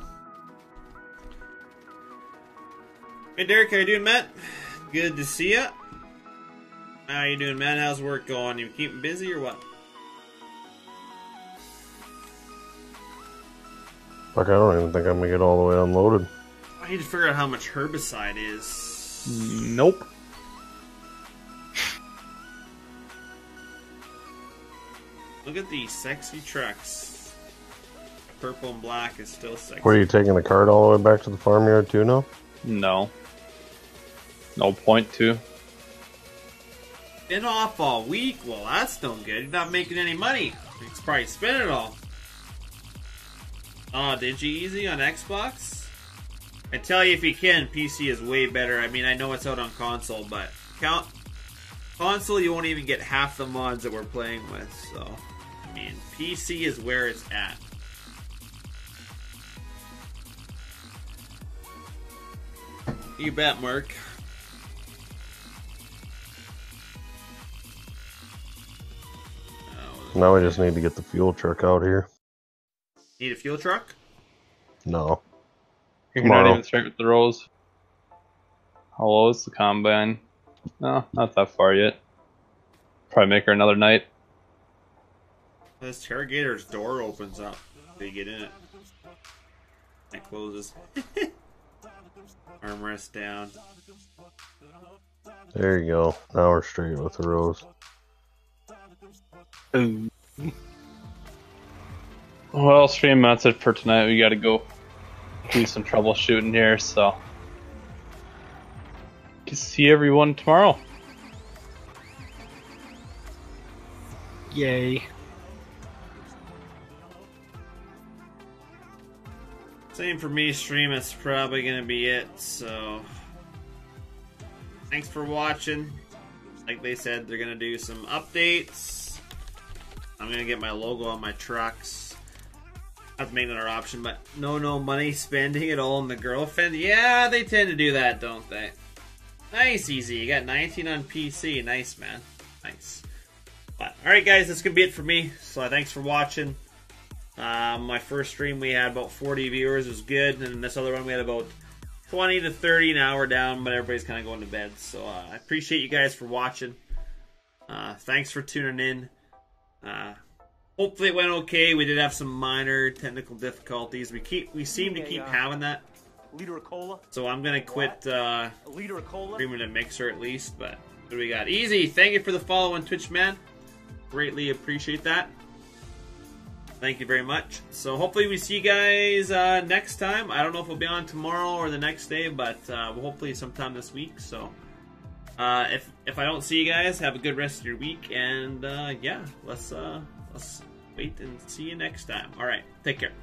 Hey Derek, how you doing, Matt? Good to see ya. How you doing, man? How's work going? You keeping busy or what? Fuck, I don't even think I'm gonna get all the way unloaded. I need to figure out how much herbicide is. Nope. Look at these sexy trucks. Purple and black is still sexy. What are you taking the cart all the way back to the farmyard too now? No. No point to. Been off all week. Well, that's no good. You're not making any money. It's probably spend it all. Oh, did you easy on Xbox? I tell you, if you can, PC is way better. I mean, I know it's out on console, but count console, you won't even get half the mods that we're playing with. So, I PC is where it's at. You bet, Mark. Now we just need to get the fuel truck out here. Need a fuel truck? No. You're Tomorrow. not even straight with the rows. How low is the combine? No, not that far yet. Probably make her another night. This interrogator's door opens up. They get in it. It closes. Armrest down. There you go. Now we're straight with the rows. Ooh. Well, stream that's it for tonight. We gotta go do some troubleshooting here, so. See everyone tomorrow. Yay. Same for me, stream. It's probably gonna be it. So, thanks for watching. Like they said, they're gonna do some updates. I'm gonna get my logo on my trucks. That's to make another option, but no, no money spending at all on the girlfriend. Yeah, they tend to do that, don't they? Nice, easy. You got 19 on PC. Nice, man. Nice. But all right, guys, that's gonna be it for me. So thanks for watching. Um, my first stream we had about 40 viewers, it was good, and this other one we had about 20 to 30. Now we're down, but everybody's kind of going to bed. So uh, I appreciate you guys for watching. Uh, thanks for tuning in. Uh, hopefully it went okay. We did have some minor technical difficulties. We keep we seem to keep having that. Liter of cola. So I'm gonna quit uh, A liter of cola. streaming a mixer at least. But what do we got? Easy. Thank you for the follow on Twitch, man. Greatly appreciate that. Thank you very much. So hopefully we see you guys uh, next time. I don't know if we'll be on tomorrow or the next day, but uh, hopefully sometime this week. So uh, if if I don't see you guys, have a good rest of your week, and uh, yeah, let's uh, let's wait and see you next time. All right, take care.